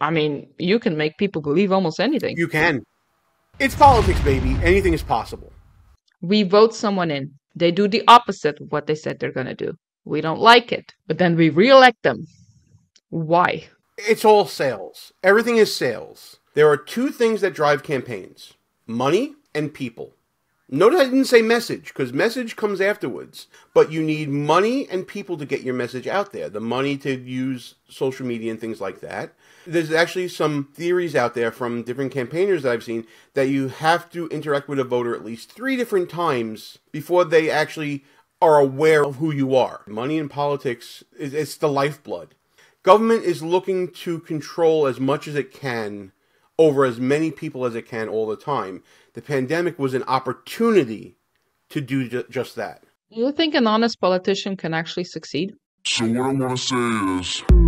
I mean, you can make people believe almost anything. You can. It's politics, baby. Anything is possible. We vote someone in. They do the opposite of what they said they're going to do. We don't like it, but then we re-elect them. Why? It's all sales. Everything is sales. There are two things that drive campaigns money and people. Notice I didn't say message because message comes afterwards, but you need money and people to get your message out there. The money to use social media and things like that. There's actually some theories out there from different campaigners that I've seen that you have to interact with a voter at least three different times before they actually are aware of who you are. Money in politics is it's the lifeblood. Government is looking to control as much as it can over as many people as it can all the time. The pandemic was an opportunity to do ju- just that. Do you think an honest politician can actually succeed? So what I want to say is.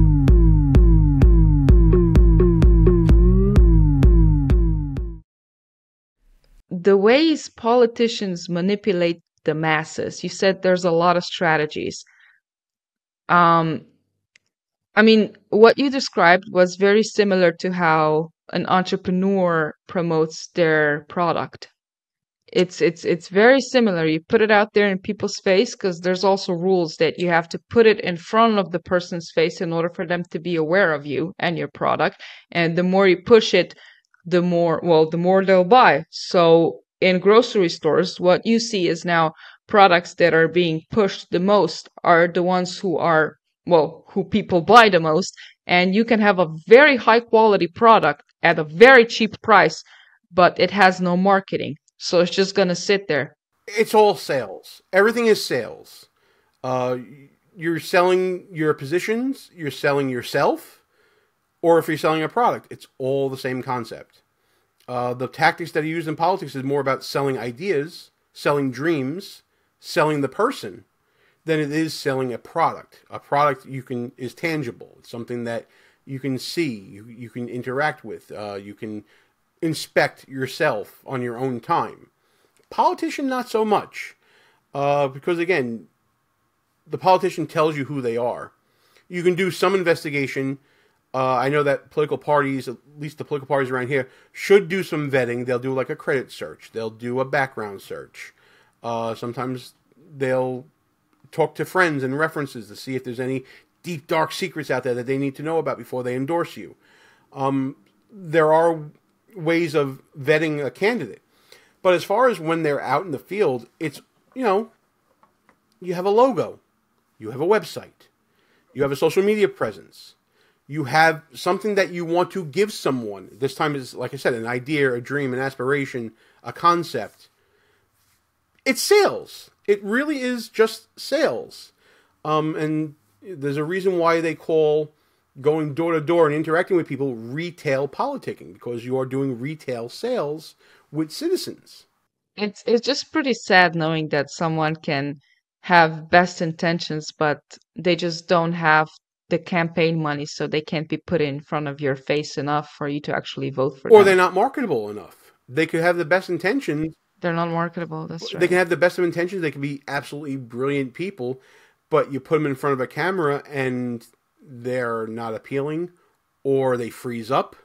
The ways politicians manipulate the masses, you said there's a lot of strategies. Um, I mean, what you described was very similar to how an entrepreneur promotes their product. It's it's it's very similar. You put it out there in people's face because there's also rules that you have to put it in front of the person's face in order for them to be aware of you and your product. And the more you push it, the more well, the more they'll buy. So in grocery stores, what you see is now products that are being pushed the most are the ones who are well, who people buy the most, and you can have a very high quality product at a very cheap price, but it has no marketing. So it's just going to sit there. It's all sales. Everything is sales. Uh, you're selling your positions, you're selling yourself, or if you're selling a product, it's all the same concept. Uh, the tactics that are used in politics is more about selling ideas, selling dreams, selling the person than it is selling a product. A product you can is tangible. It's something that you can see, you, you can interact with, uh, you can inspect yourself on your own time. Politician, not so much, uh, because again, the politician tells you who they are. You can do some investigation. Uh, I know that political parties, at least the political parties around here, should do some vetting. They'll do like a credit search. They'll do a background search. Uh, sometimes they'll talk to friends and references to see if there's any deep dark secrets out there that they need to know about before they endorse you. Um, there are ways of vetting a candidate, but as far as when they're out in the field, it's you know, you have a logo, you have a website, you have a social media presence, you have something that you want to give someone. This time is like I said, an idea, a dream, an aspiration, a concept. It's sales it really is just sales. Um, and there's a reason why they call going door to door and interacting with people retail politicking because you are doing retail sales with citizens. It's it's just pretty sad knowing that someone can have best intentions, but they just don't have the campaign money, so they can't be put in front of your face enough for you to actually vote for or them. they're not marketable enough. They could have the best intentions, They're not marketable. That's right. They can have the best of intentions. They can be absolutely brilliant people, but you put them in front of a camera and they're not appealing, or they freeze up,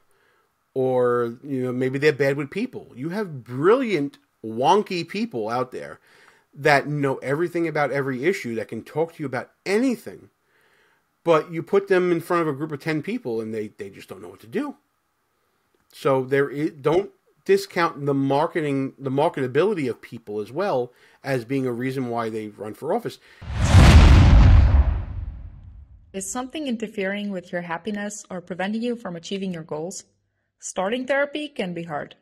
or you know maybe they're bad with people. You have brilliant, wonky people out there that know everything about every issue that can talk to you about anything, but you put them in front of a group of ten people and they they just don't know what to do. So there is don't discount the marketing the marketability of people as well as being a reason why they run for office. Is something interfering with your happiness or preventing you from achieving your goals? Starting therapy can be hard.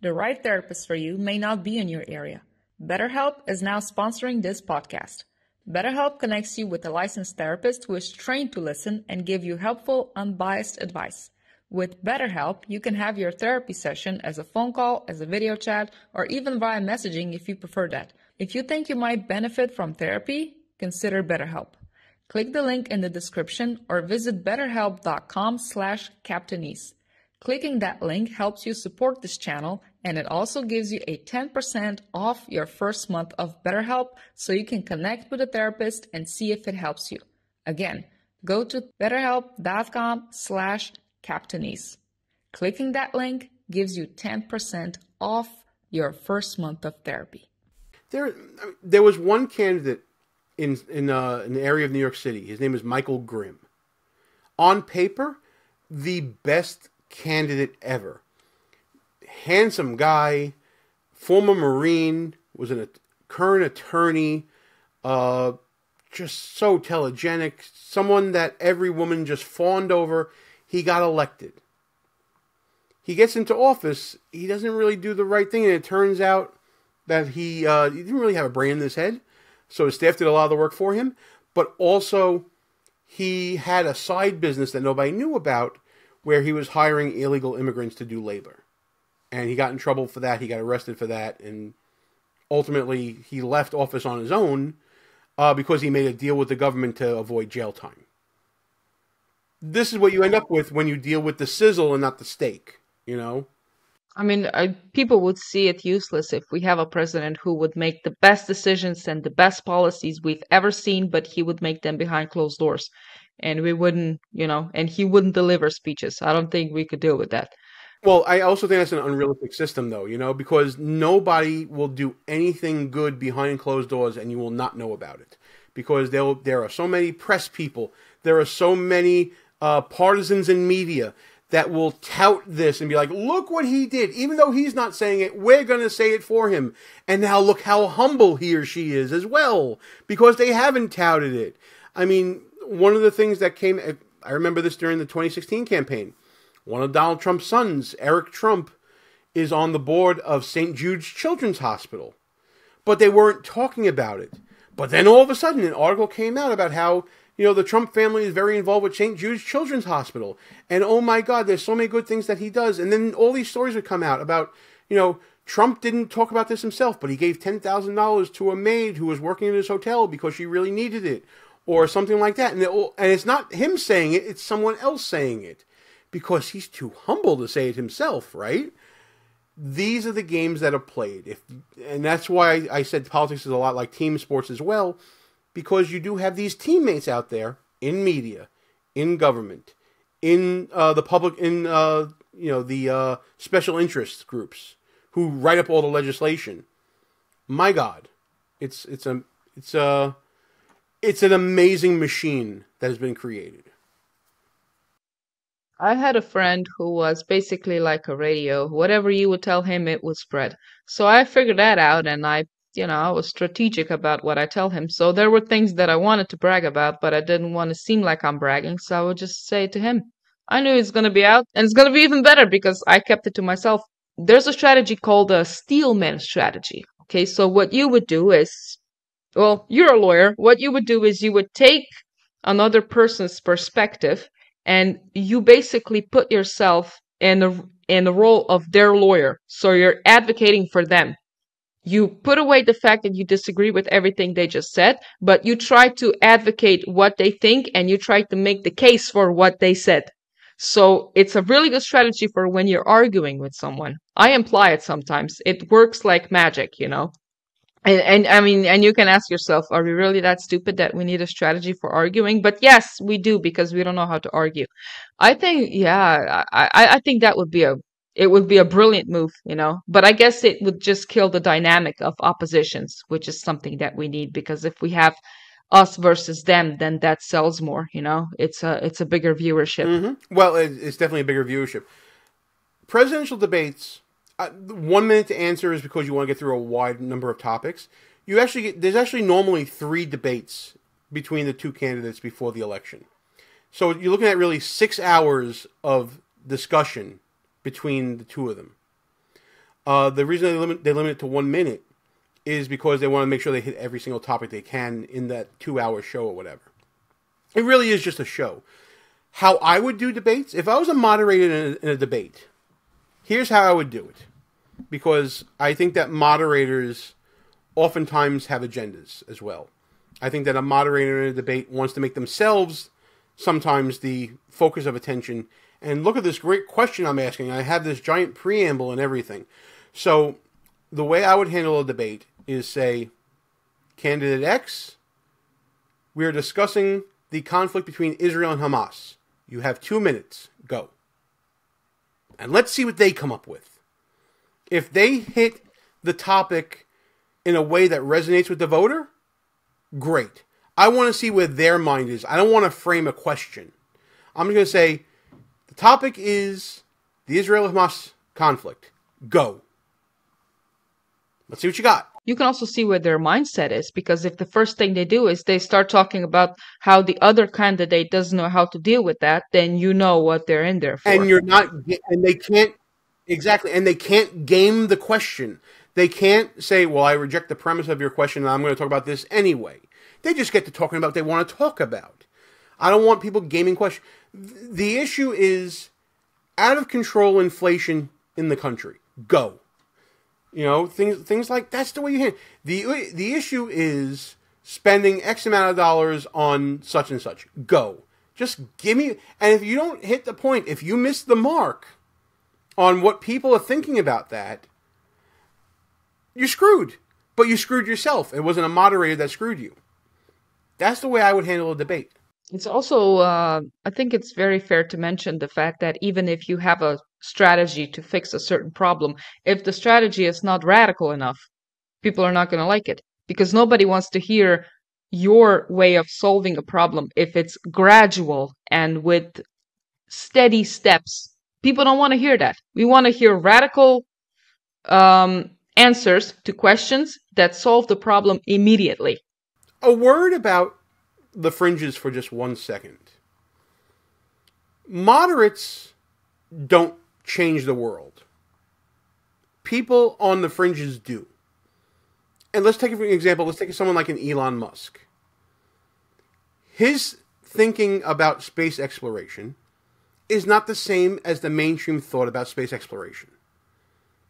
The right therapist for you may not be in your area. BetterHelp is now sponsoring this podcast. BetterHelp connects you with a licensed therapist who is trained to listen and give you helpful, unbiased advice. With BetterHelp, you can have your therapy session as a phone call, as a video chat, or even via messaging if you prefer that. If you think you might benefit from therapy, consider BetterHelp. Click the link in the description or visit betterhelp.com slash captainese. Clicking that link helps you support this channel and it also gives you a 10% off your first month of BetterHelp so you can connect with a therapist and see if it helps you. Again, go to betterhelp.com slash Captainese. Clicking that link gives you 10% off your first month of therapy. There, there was one candidate in in, uh, in the area of New York City. His name is Michael Grimm. On paper, the best candidate ever. Handsome guy, former Marine, was a current attorney, uh, just so telegenic, someone that every woman just fawned over. He got elected. He gets into office, he doesn't really do the right thing, and it turns out that he, uh, he didn't really have a brain in his head, so his staff did a lot of the work for him, but also he had a side business that nobody knew about where he was hiring illegal immigrants to do labor. And he got in trouble for that, he got arrested for that, and ultimately he left office on his own uh, because he made a deal with the government to avoid jail time. This is what you end up with when you deal with the sizzle and not the steak, you know? I mean, I, people would see it useless if we have a president who would make the best decisions and the best policies we've ever seen, but he would make them behind closed doors. And we wouldn't, you know, and he wouldn't deliver speeches. I don't think we could deal with that. Well, I also think that's an unrealistic system, though, you know, because nobody will do anything good behind closed doors and you will not know about it. Because there there are so many press people, there are so many uh, partisans in media that will tout this and be like, look what he did. Even though he's not saying it, we're going to say it for him. And now look how humble he or she is as well, because they haven't touted it. I mean, one of the things that came, I remember this during the 2016 campaign one of Donald Trump's sons, Eric Trump, is on the board of St. Jude's Children's Hospital. But they weren't talking about it. But then all of a sudden, an article came out about how, you know, the Trump family is very involved with St. Jude's Children's Hospital. And oh my God, there's so many good things that he does. And then all these stories would come out about, you know, Trump didn't talk about this himself, but he gave $10,000 to a maid who was working in his hotel because she really needed it. Or something like that. And, it, and it's not him saying it, it's someone else saying it because he's too humble to say it himself, right? These are the games that are played. If and that's why I said politics is a lot like team sports as well, because you do have these teammates out there in media, in government, in uh, the public, in uh, you know the uh, special interest groups who write up all the legislation. My God, it's it's a it's a it's an amazing machine that has been created. I had a friend who was basically like a radio. Whatever you would tell him, it would spread. So I figured that out and I, you know, I was strategic about what I tell him. So there were things that I wanted to brag about, but I didn't want to seem like I'm bragging. So I would just say to him, I knew it's going to be out and it's going to be even better because I kept it to myself. There's a strategy called a steelman strategy. Okay. So what you would do is, well, you're a lawyer. What you would do is you would take another person's perspective and you basically put yourself in the in the role of their lawyer. So you're advocating for them. You put away the fact that you disagree with everything they just said but you try to advocate what they think and you try to make the case for what they said. So it's a really good strategy for when you're arguing with someone. I imply it sometimes. It works like magic you know and, and I mean, and you can ask yourself, are we really that stupid that we need a strategy for arguing? But yes, we do because we don't know how to argue. I think, yeah, I, I, think that would be a, it would be a brilliant move, you know. But I guess it would just kill the dynamic of oppositions, which is something that we need because if we have us versus them, then that sells more. You know, it's a it's a bigger viewership. Mm-hmm. Well, it's definitely a bigger viewership. Presidential debates uh, one minute to answer is because you want to get through a wide number of topics. You actually get, there's actually normally three debates between the two candidates before the election. So you're looking at really six hours of discussion between the two of them. Uh, the reason they limit they limit it to one minute is because they want to make sure they hit every single topic they can in that two hour show or whatever. It really is just a show. How I would do debates, if I was a moderator in a, in a debate, here's how I would do it. Because I think that moderators oftentimes have agendas as well. I think that a moderator in a debate wants to make themselves sometimes the focus of attention. And look at this great question I'm asking. I have this giant preamble and everything. So the way I would handle a debate is say, Candidate X, we are discussing the conflict between Israel and Hamas. You have two minutes. Go. And let's see what they come up with. If they hit the topic in a way that resonates with the voter, great. I want to see where their mind is. I don't want to frame a question. I'm going to say the topic is the Israel Hamas conflict. Go. Let's see what you got. You can also see where their mindset is because if the first thing they do is they start talking about how the other candidate doesn't know how to deal with that, then you know what they're in there for. And you're not, and they can't, exactly, and they can't game the question. They can't say, well, I reject the premise of your question and I'm going to talk about this anyway. They just get to talking about what they want to talk about. I don't want people gaming questions. The issue is out of control inflation in the country. Go. You know, things things like that's the way you handle the the issue is spending X amount of dollars on such and such. Go. Just give me and if you don't hit the point, if you miss the mark on what people are thinking about that, you're screwed. But you screwed yourself. It wasn't a moderator that screwed you. That's the way I would handle a debate. It's also, uh, I think it's very fair to mention the fact that even if you have a strategy to fix a certain problem, if the strategy is not radical enough, people are not going to like it because nobody wants to hear your way of solving a problem if it's gradual and with steady steps. People don't want to hear that. We want to hear radical um, answers to questions that solve the problem immediately. A word about the fringes for just one second. Moderates don't change the world. People on the fringes do. And let's take an example. Let's take someone like an Elon Musk. His thinking about space exploration is not the same as the mainstream thought about space exploration.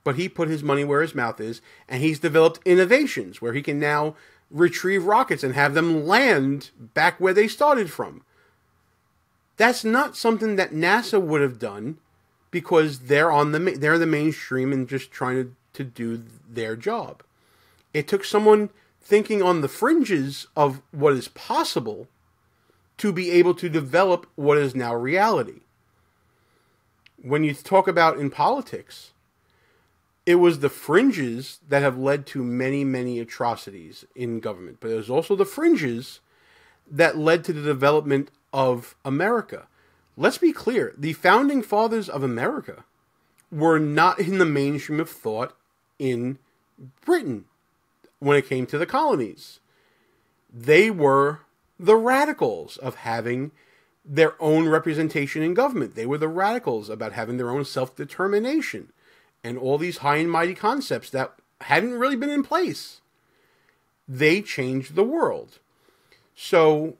But he put his money where his mouth is, and he's developed innovations where he can now retrieve rockets and have them land back where they started from. That's not something that NASA would have done because they're on the they're the mainstream and just trying to, to do their job. It took someone thinking on the fringes of what is possible to be able to develop what is now reality. When you talk about in politics, it was the fringes that have led to many, many atrocities in government, but it was also the fringes that led to the development of America. Let's be clear the founding fathers of America were not in the mainstream of thought in Britain when it came to the colonies. They were the radicals of having their own representation in government. They were the radicals about having their own self determination and all these high and mighty concepts that hadn't really been in place. They changed the world. So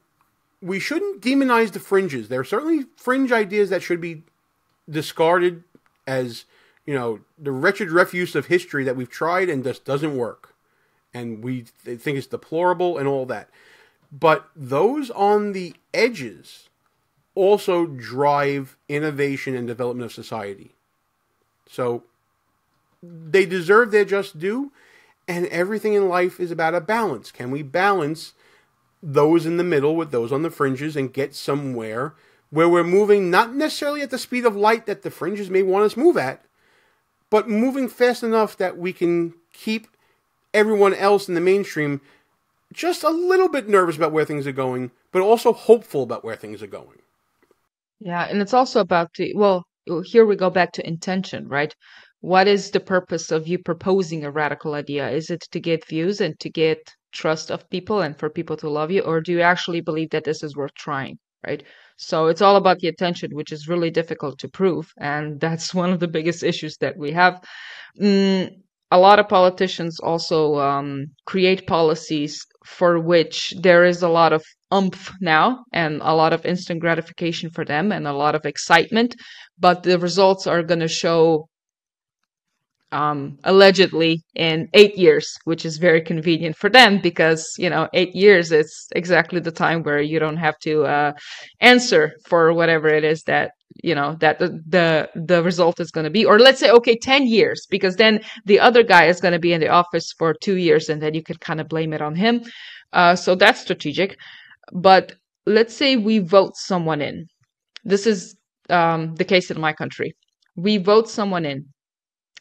we shouldn't demonize the fringes. There are certainly fringe ideas that should be discarded as, you know, the wretched refuse of history that we've tried and just doesn't work. And we think it's deplorable and all that. But those on the edges also drive innovation and development of society. So they deserve their just due, and everything in life is about a balance. Can we balance those in the middle with those on the fringes and get somewhere where we're moving not necessarily at the speed of light that the fringes may want us move at, but moving fast enough that we can keep everyone else in the mainstream just a little bit nervous about where things are going, but also hopeful about where things are going. Yeah, and it's also about the well, here we go back to intention, right? What is the purpose of you proposing a radical idea? Is it to get views and to get trust of people and for people to love you? Or do you actually believe that this is worth trying? Right. So it's all about the attention, which is really difficult to prove. And that's one of the biggest issues that we have. Mm, a lot of politicians also um, create policies for which there is a lot of umph now and a lot of instant gratification for them and a lot of excitement. But the results are going to show um, allegedly in eight years, which is very convenient for them because you know eight years is exactly the time where you don't have to uh, answer for whatever it is that you know that the the, the result is going to be. Or let's say okay, ten years because then the other guy is going to be in the office for two years, and then you can kind of blame it on him. Uh, so that's strategic. But let's say we vote someone in. This is um, the case in my country We vote someone in.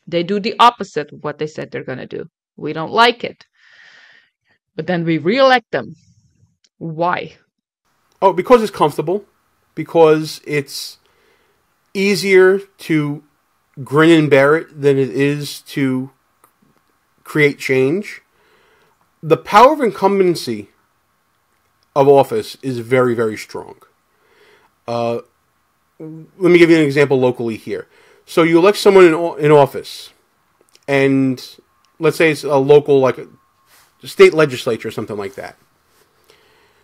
They do the opposite of what they said they're going to do. We don't like it. But then we re-elect them. Why? Oh, because it's comfortable. Because it's easier to grin and bear it than it is to create change. The power of incumbency of office is very, very strong. Uh, let me give you an example locally here. So you elect someone in, in office, and let's say it's a local, like a state legislature or something like that.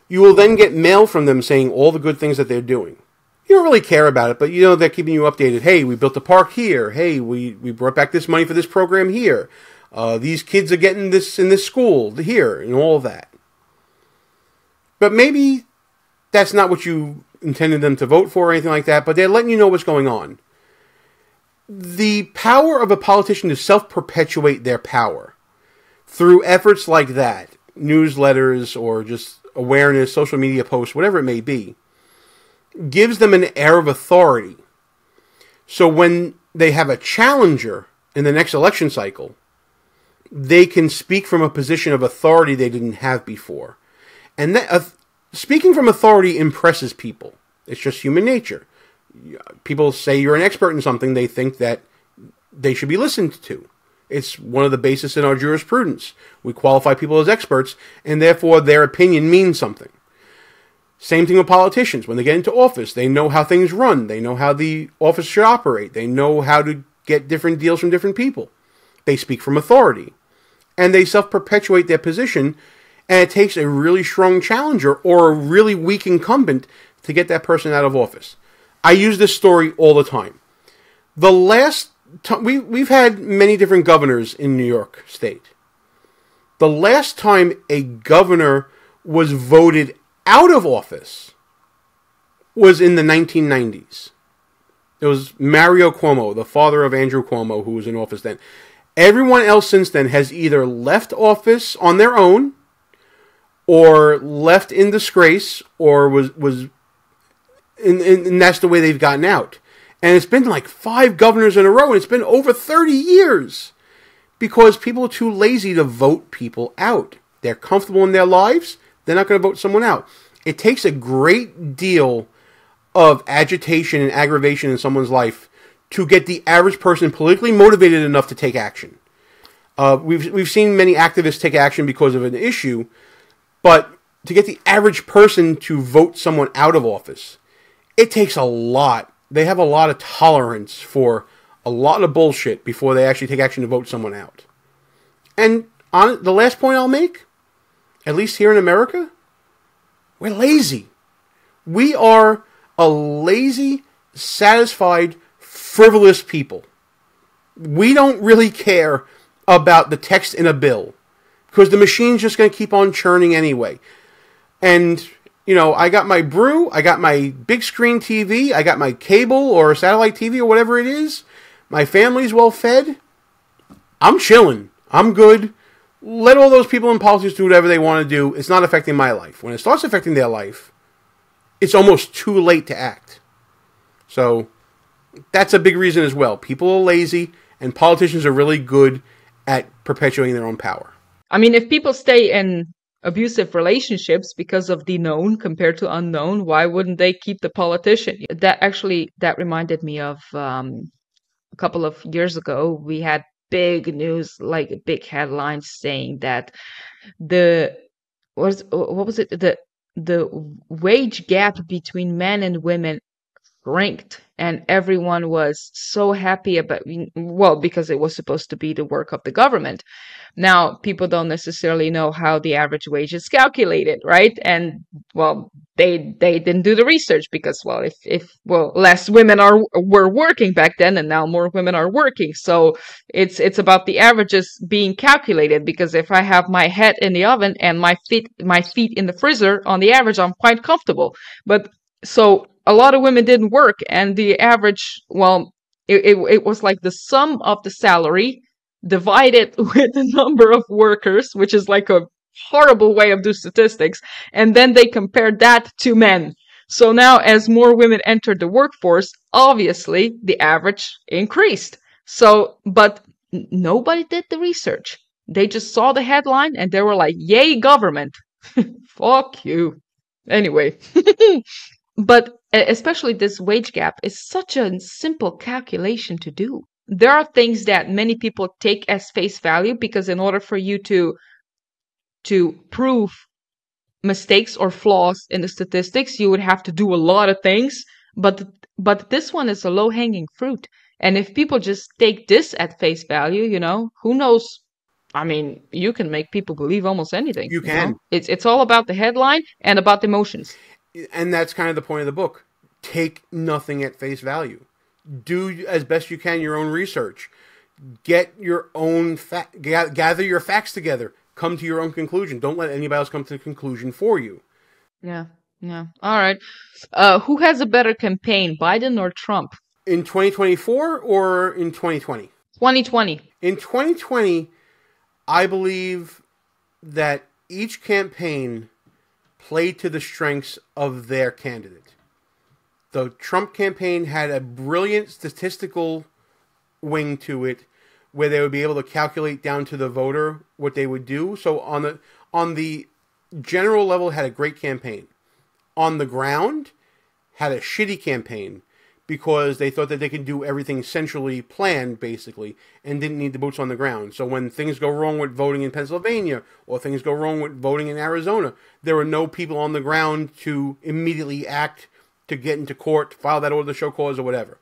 You will then get mail from them saying all the good things that they're doing. You don't really care about it, but you know they're keeping you updated. Hey, we built a park here. Hey, we, we brought back this money for this program here. Uh, these kids are getting this in this school here, and all that. But maybe that's not what you intended them to vote for or anything like that, but they're letting you know what's going on. The power of a politician to self perpetuate their power through efforts like that, newsletters or just awareness, social media posts, whatever it may be, gives them an air of authority. So when they have a challenger in the next election cycle, they can speak from a position of authority they didn't have before. And that, uh, speaking from authority impresses people. It's just human nature. People say you're an expert in something, they think that they should be listened to. It's one of the basis in our jurisprudence. We qualify people as experts, and therefore their opinion means something. Same thing with politicians. When they get into office, they know how things run. They know how the office should operate. They know how to get different deals from different people. They speak from authority. And they self perpetuate their position and it takes a really strong challenger or a really weak incumbent to get that person out of office. I use this story all the time. The last time we we've had many different governors in New York State. The last time a governor was voted out of office was in the 1990s. It was Mario Cuomo, the father of Andrew Cuomo, who was in office then. Everyone else since then has either left office on their own or left in disgrace or was was and, and that's the way they've gotten out. And it's been like five governors in a row, and it's been over 30 years because people are too lazy to vote people out. They're comfortable in their lives, they're not going to vote someone out. It takes a great deal of agitation and aggravation in someone's life to get the average person politically motivated enough to take action. Uh, we've, we've seen many activists take action because of an issue, but to get the average person to vote someone out of office, it takes a lot. They have a lot of tolerance for a lot of bullshit before they actually take action to vote someone out. And on the last point I'll make, at least here in America, we're lazy. We are a lazy, satisfied, frivolous people. We don't really care about the text in a bill because the machine's just going to keep on churning anyway. And you know, I got my brew, I got my big screen TV, I got my cable or satellite TV or whatever it is. My family's well fed. I'm chilling. I'm good. Let all those people in politics do whatever they want to do. It's not affecting my life. When it starts affecting their life, it's almost too late to act. So that's a big reason as well. People are lazy, and politicians are really good at perpetuating their own power. I mean, if people stay in abusive relationships because of the known compared to unknown, why wouldn't they keep the politician? That actually that reminded me of um, a couple of years ago. We had big news, like big headlines saying that the was what was it the the wage gap between men and women ranked and everyone was so happy about well because it was supposed to be the work of the government. Now people don't necessarily know how the average wage is calculated right? And well they they didn't do the research because well if if well less women are were working back then and now more women are working. So it's it's about the averages being calculated because if i have my head in the oven and my feet my feet in the freezer on the average i'm quite comfortable. But so a lot of women didn't work and the average well it, it, it was like the sum of the salary divided with the number of workers which is like a horrible way of do statistics and then they compared that to men So now, as more women entered the workforce, obviously the average increased. So, but nobody did the research. They just saw the headline and they were like, yay, government. Fuck you. Anyway. but especially this wage gap is such a simple calculation to do. There are things that many people take as face value because in order for you to to prove mistakes or flaws in the statistics, you would have to do a lot of things. But but this one is a low hanging fruit. And if people just take this at face value, you know, who knows? I mean, you can make people believe almost anything. You can. know? It's it's all about the headline and about the emotions. And that's kind of the point of the book. Take nothing at face value. Do as best you can your own research. Get your own fa- gather your facts together. Come to your own conclusion. Don't let anybody else come to the conclusion for you. Yeah, yeah. All right. Uh, who has a better campaign, Biden or Trump? In 2024 or in 2020? 2020. In 2020, I believe that each campaign played to the strengths of their candidate. The Trump campaign had a brilliant statistical wing to it where they would be able to calculate down to the voter what they would do. So on the on the general level had a great campaign. On the ground had a shitty campaign because they thought that they could do everything centrally planned, basically, and didn't need the boots on the ground. So when things go wrong with voting in Pennsylvania or things go wrong with voting in Arizona, there were no people on the ground to immediately act to get into court, file that order to show cause or whatever.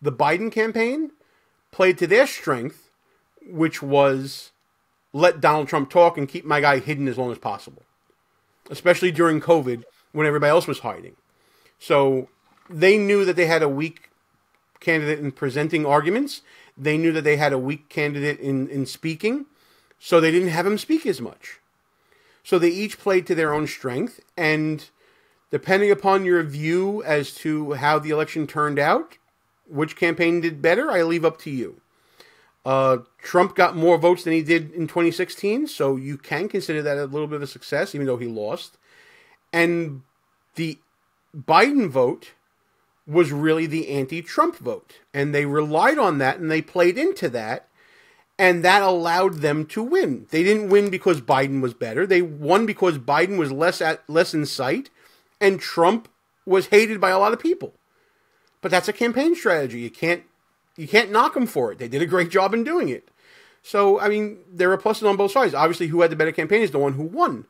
The Biden campaign played to their strength, which was let Donald Trump talk and keep my guy hidden as long as possible, especially during COVID when everybody else was hiding. So they knew that they had a weak candidate in presenting arguments. They knew that they had a weak candidate in, in speaking, so they didn't have him speak as much. So they each played to their own strength, and depending upon your view as to how the election turned out, which campaign did better, I leave up to you. Uh, Trump got more votes than he did in 2016, so you can consider that a little bit of a success, even though he lost. And the Biden vote was really the anti Trump vote. And they relied on that and they played into that. And that allowed them to win. They didn't win because Biden was better. They won because Biden was less at less in sight and Trump was hated by a lot of people. But that's a campaign strategy. You can't you can't knock them for it. They did a great job in doing it. So, I mean, there are pluses on both sides. Obviously, who had the better campaign is the one who won.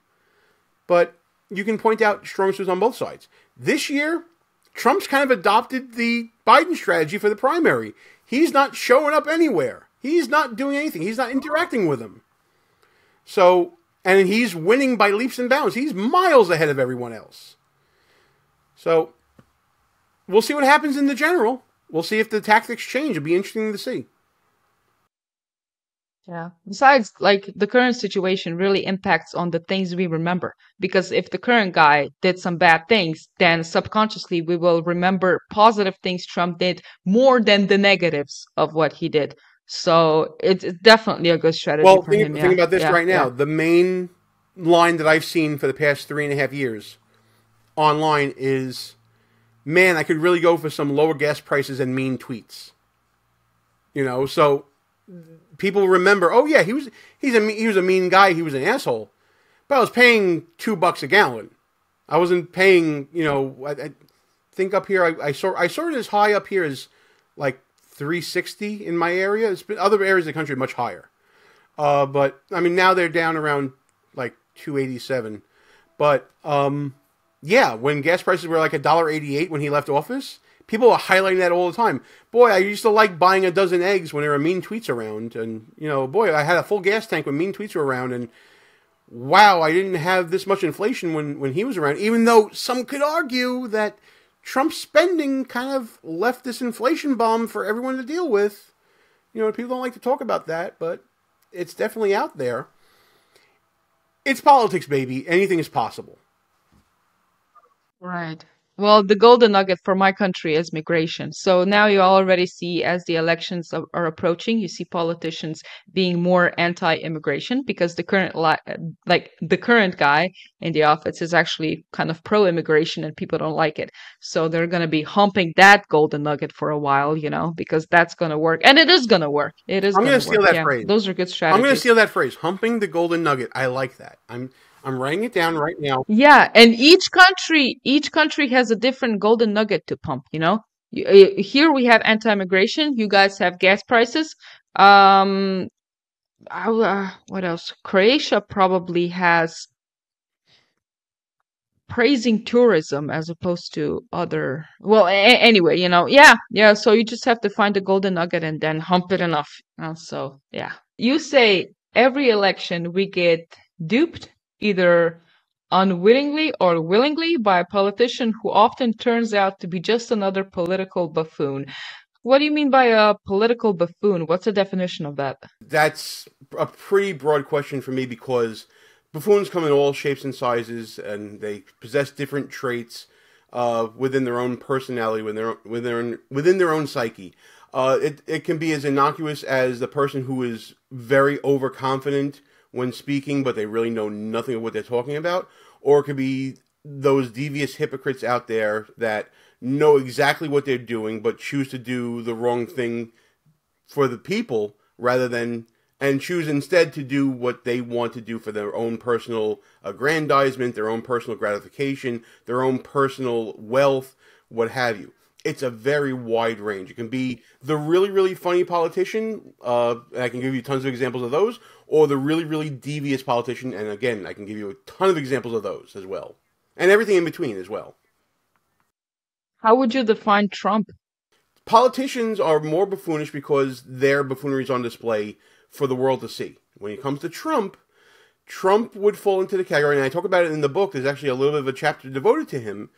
But you can point out strong suits on both sides. This year, Trump's kind of adopted the Biden strategy for the primary. He's not showing up anywhere. He's not doing anything. He's not interacting with them. So, and he's winning by leaps and bounds. He's miles ahead of everyone else. So, we'll see what happens in the general. We'll see if the tactics change. It'll be interesting to see. Yeah. Besides, like the current situation really impacts on the things we remember. Because if the current guy did some bad things, then subconsciously we will remember positive things Trump did more than the negatives of what he did. So it's definitely a good strategy Well, for think, him. think yeah. about this Yeah, right now. yeah. The main line that I've seen for the past three and a half years online is, "Man, I could really go for some lower gas prices and mean tweets." You know, so people remember, oh yeah, he was he's a he was a mean guy, he was an asshole, but I was paying two bucks a gallon. I wasn't paying, you know, I, I think up here I, I saw I it as high up here as like 360 in my area. It's been other areas of the country much higher. Uh, but I mean now they're down around like 287. But um, yeah, when gas prices were like a dollar 88 when he left office, people are highlighting that all the time. Boy, I used to like buying a dozen eggs when there were mean tweets around, and you know, boy, I had a full gas tank when mean tweets were around, and wow, I didn't have this much inflation when when he was around. Even though some could argue that Trump's spending kind of left this inflation bomb for everyone to deal with. You know, people don't like to talk about that, but it's definitely out there. It's politics, baby. Anything is possible. Right. Well, the golden nugget for my country is migration. So now you already see, as the elections are, approaching, you see politicians being more anti-immigration because the current li- like the current guy in the office is actually kind of pro-immigration and people don't like it. So they're going to be humping that golden nugget for a while, you know, because that's going to work, and it is going to work. It is. I'm going gonna steal work. that yeah, phrase. Those are good strategies. I'm going to steal that phrase, humping the golden nugget. I like that. I'm I'm writing it down right now. Yeah, and each country each country has a different golden nugget to pump, you know? Here we have anti-immigration, you guys have gas prices. Um uh, what else? Croatia probably has praising tourism as opposed to other well a- anyway you know yeah yeah so you just have to find the golden nugget and then hump it enough uh, so yeah you say every election we get duped either unwittingly or willingly by a politician who often turns out to be just another political buffoon. What do you mean by a political buffoon? What's the definition of that? That's a pretty broad question for me because buffoons come in all shapes and sizes, and they possess different traits uh, within their own personality, within their within their own, within their own psyche. Uh, it it can be as innocuous as the person who is very overconfident when speaking, but they really know nothing of what they're talking about, or it could be those devious hypocrites out there that know exactly what they're doing, but choose to do the wrong thing for the people rather than and choose instead to do what they want to do for their own personal aggrandizement, their own personal gratification, their own personal wealth, what have you. It's a very wide range. It can be the really, really funny politician, uh, and I can give you tons of examples of those, or the really, really devious politician, and again, I can give you a ton of examples of those as well. And everything in between as well. how would you define trump politicians are more buffoonish because their buffoonery is on display for the world to see. When it comes to Trump, Trump would fall into the category, and I talk about it in the book. There's actually a little bit of a chapter devoted to him.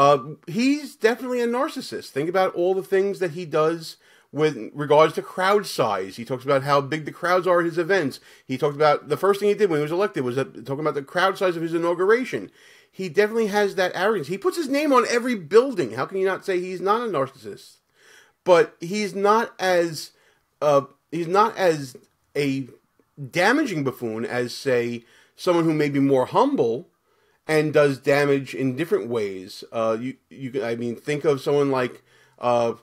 Uh, he's definitely a narcissist. Think about all the things that he does with regards to crowd size. He talks about how big the crowds are at his events. He talked about the first thing he did when he was elected was that, talking about the crowd size of his inauguration. He definitely has that arrogance. He puts his name on every building. How can you not say he's not a narcissist? but he's not as uh, he's not as a damaging buffoon as say someone who may be more humble and does damage in different ways. Uh, you you I mean think of someone like uh,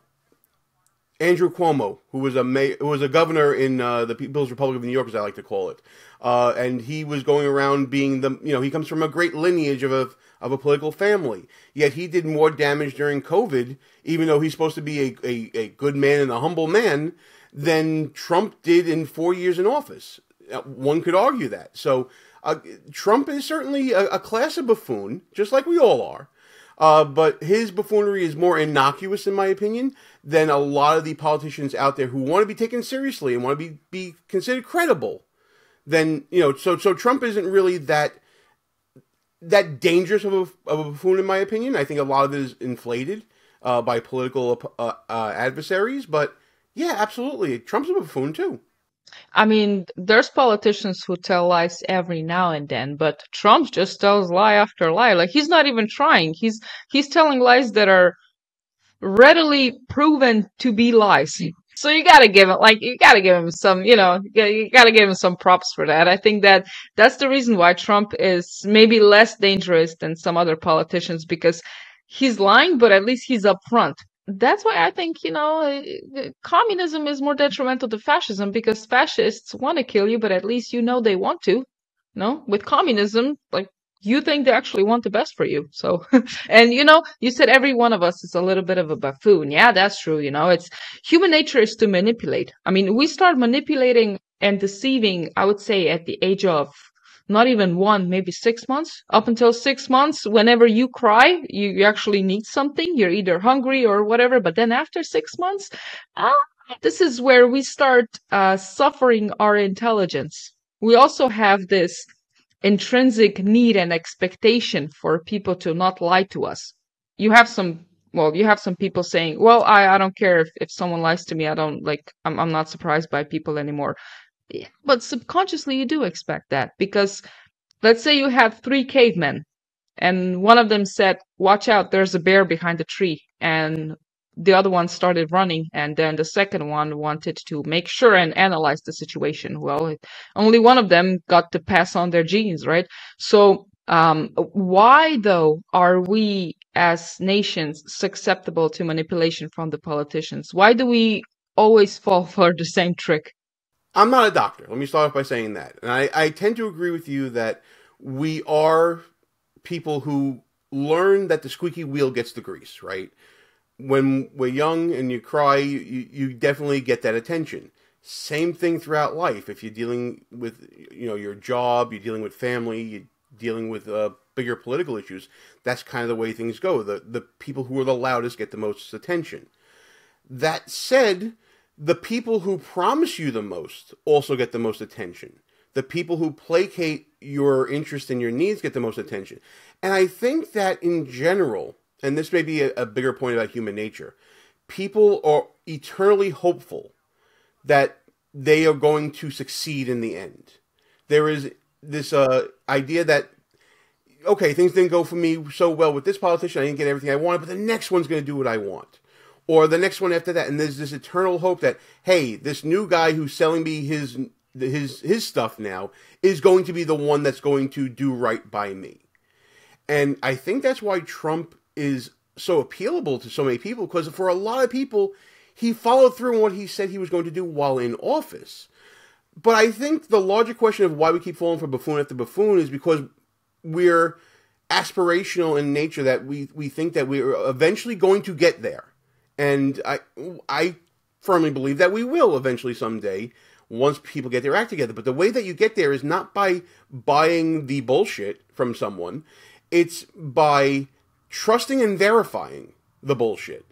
Andrew Cuomo, who was a may, who was a governor in uh, the People's Republic of New York, as I like to call it, uh, and he was going around being the you know he comes from a great lineage of a of a political family. Yet he did more damage during COVID, even though he's supposed to be a, a, a good man and a humble man, than Trump did in four years in office. Uh, One could argue that. So uh, Trump is certainly a, a class of buffoon, just like we all are. Uh, but his buffoonery is more innocuous, in my opinion, than a lot of the politicians out there who want to be taken seriously and want to be, be considered credible. Then you know, so so Trump isn't really that that dangerous of a, of a buffoon, in my opinion. I think a lot of it is inflated uh, by political uh, uh, adversaries. But yeah, absolutely, Trump's a buffoon too. I mean, there's politicians who tell lies every now and then, but Trump just tells lie after lie. Like he's not even trying. He's he's telling lies that are readily proven to be lies. So you gotta give him like you gotta give him some, you know, you gotta- give him some props for that. I think that that's the reason why Trump is maybe less dangerous than some other politicians because he's lying, but at least he's upfront. That's why I think, you know, uh, uh, communism is more detrimental to fascism because fascists want to kill you, but at least you know they want to. No, with communism, like you think they actually want the best for you. So, and you know, you said every one of us is a little bit of a buffoon. Yeah, that's true. You know, it's human nature is to manipulate. I mean, we start manipulating and deceiving, I would say, at the age of not even one, maybe six months. Up until six months, whenever you cry, you, you actually need something. You're either hungry or whatever. But then after six months, ah, this is where we start uh, suffering our intelligence. We also have this intrinsic need and expectation for people to not lie to us. You have some, well, you have some people saying, well, I, I don't care if, if someone lies to me. I don't like, I'm, I'm not surprised by people anymore. But subconsciously, you do expect that because let's say you have three cavemen and one of them said, "Watch out, there's a bear behind the tree." And the other one started running, and then the second one wanted to make sure and analyze the situation. Well, only one of them got to pass on their genes, right? So, um, why though are we as nations susceptible to manipulation from the politicians? Why do we always fall for the same trick? I'm not a doctor. Let me start off by saying that. And I, I tend to agree with you that we are people who learn that the squeaky wheel gets the grease, right? When we're young and you cry, you, you definitely get that attention. Same thing throughout life. If you're dealing with, you know, your job, you're dealing with family, you're dealing with uh, bigger political issues, that's kind of the way things go. The, the people who are the loudest get the most attention. That said, the people who promise you the most also get the most attention. The people who placate your interest and your needs get the most attention. And I think that in general, and this may be a, a bigger point about human nature, people are eternally hopeful that they are going to succeed in the end. There is this uh, idea that okay, things didn't go for me so well with this politician. I didn't get everything I wanted, but the next one's going to do what I want or the next one after that. And there's this eternal hope that hey this new guy who's selling me his his his stuff now is going to be the one that's going to do right by me. And i think that's why trump is so appealable to so many people because for a lot of people he followed through on what he said he was going to do while in office. But i think the larger question of why we keep falling for buffoon after buffoon is because we're aspirational in nature that we we think that we're eventually going to get there and I I firmly believe that we will eventually someday once people get their act together. But the way that you get there is not by buying the bullshit from someone. It's by trusting and verifying the bullshit.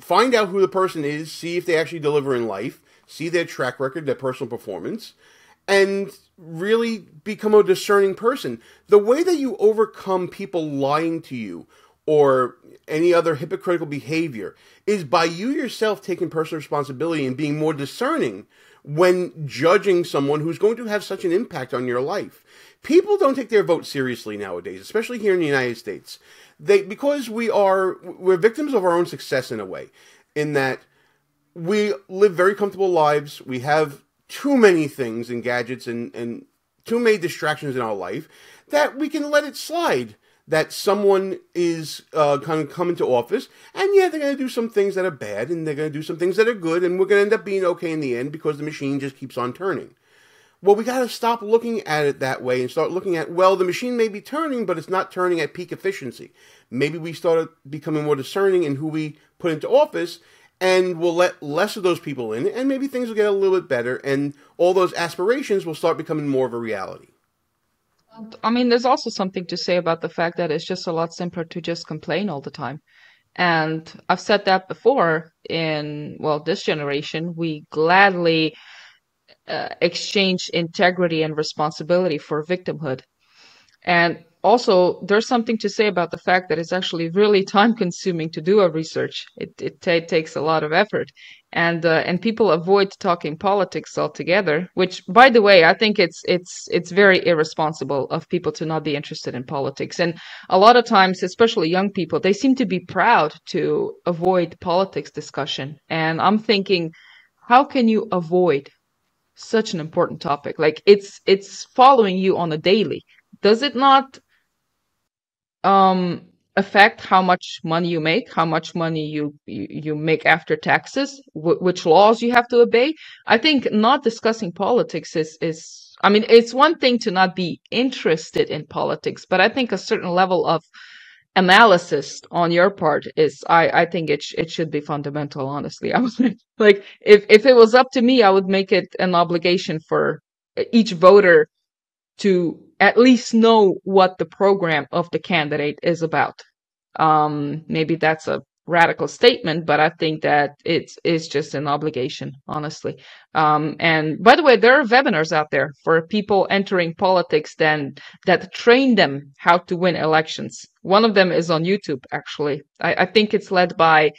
Find out who the person is, see if they actually deliver in life, see their track record, their personal performance, and really become a discerning person. The way that you overcome people lying to you or any other hypocritical behavior is by you yourself taking personal responsibility and being more discerning when judging someone who's going to have such an impact on your life. People don't take their vote seriously nowadays, especially here in the United States. They because we are we're victims of our own success in a way, in that we live very comfortable lives. We have too many things and gadgets and, and too many distractions in our life that we can let it slide that someone is uh, kind of coming to office, and yeah, they're going to do some things that are bad, and they're going to do some things that are good, and we're going to end up being okay in the end because the machine just keeps on turning. Well, we got to stop looking at it that way and start looking at, well, the machine may be turning, but it's not turning at peak efficiency. Maybe we start becoming more discerning in who we put into office, and we'll let less of those people in, and maybe things will get a little bit better, and all those aspirations will start becoming more of a reality. I mean, there's also something to say about the fact that it's just a lot simpler to just complain all the time. And I've said that before in, well, this generation, we gladly uh, exchange integrity and responsibility for victimhood. And also, there's something to say about the fact that it's actually really time consuming to do a research. It, it, takes a lot of effort. And uh, and people avoid talking politics altogether which by the way i think it's it's it's very irresponsible of people to not be interested in politics. And a lot of times especially young people they seem to be proud to avoid politics discussion. And i'm thinking how can you avoid such an important topic? Like it's it's following you on a daily. Does it not um affect how much money you make, how much money you you, you make after taxes, which laws you have to obey. I think not discussing politics is is I mean it's one thing to not be interested in politics, but I think a certain level of analysis on your part is I I think it sh- it should be fundamental. Honestly, I was like if if it was up to me, I would make it an obligation for each voter to at least know what the program of the candidate is about. Um, maybe that's a radical statement, but I think that it's it's just an obligation, honestly. Um, and by the way, there are webinars out there for people entering politics then that train them how to win elections. One of them is on YouTube, actually. I, I think it's led by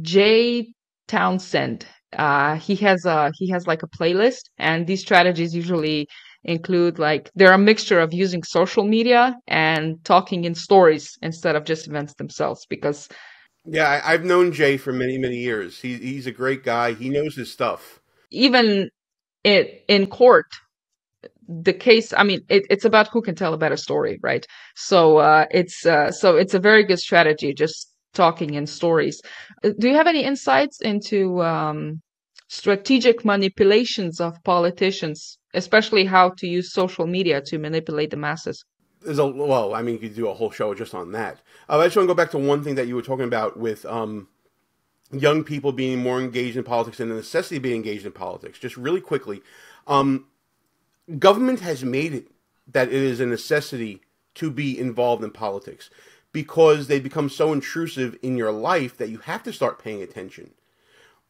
Jay Townsend. Uh, he has a he has like a playlist, and these strategies usually include like they're a mixture of using social media and talking in stories instead of just events themselves because Yeah, I, I've known Jay for many, many years. He, he's a great guy. He knows his stuff. even it in court the case i mean it, it's about who can tell a better story right so uh, it's uh, so it's a very good strategy just talking in stories Uh, do you have any insights into um, strategic manipulations of politicians especially how to use social media to manipulate the masses There's a well, I mean, you could do a whole show just on that. Uh, I just want to go back to one thing that you were talking about with um, young people being more engaged in politics and the necessity of being engaged in politics. Just really quickly, um, government has made it that it is a necessity to be involved in politics because they become so intrusive in your life that you have to start paying attention.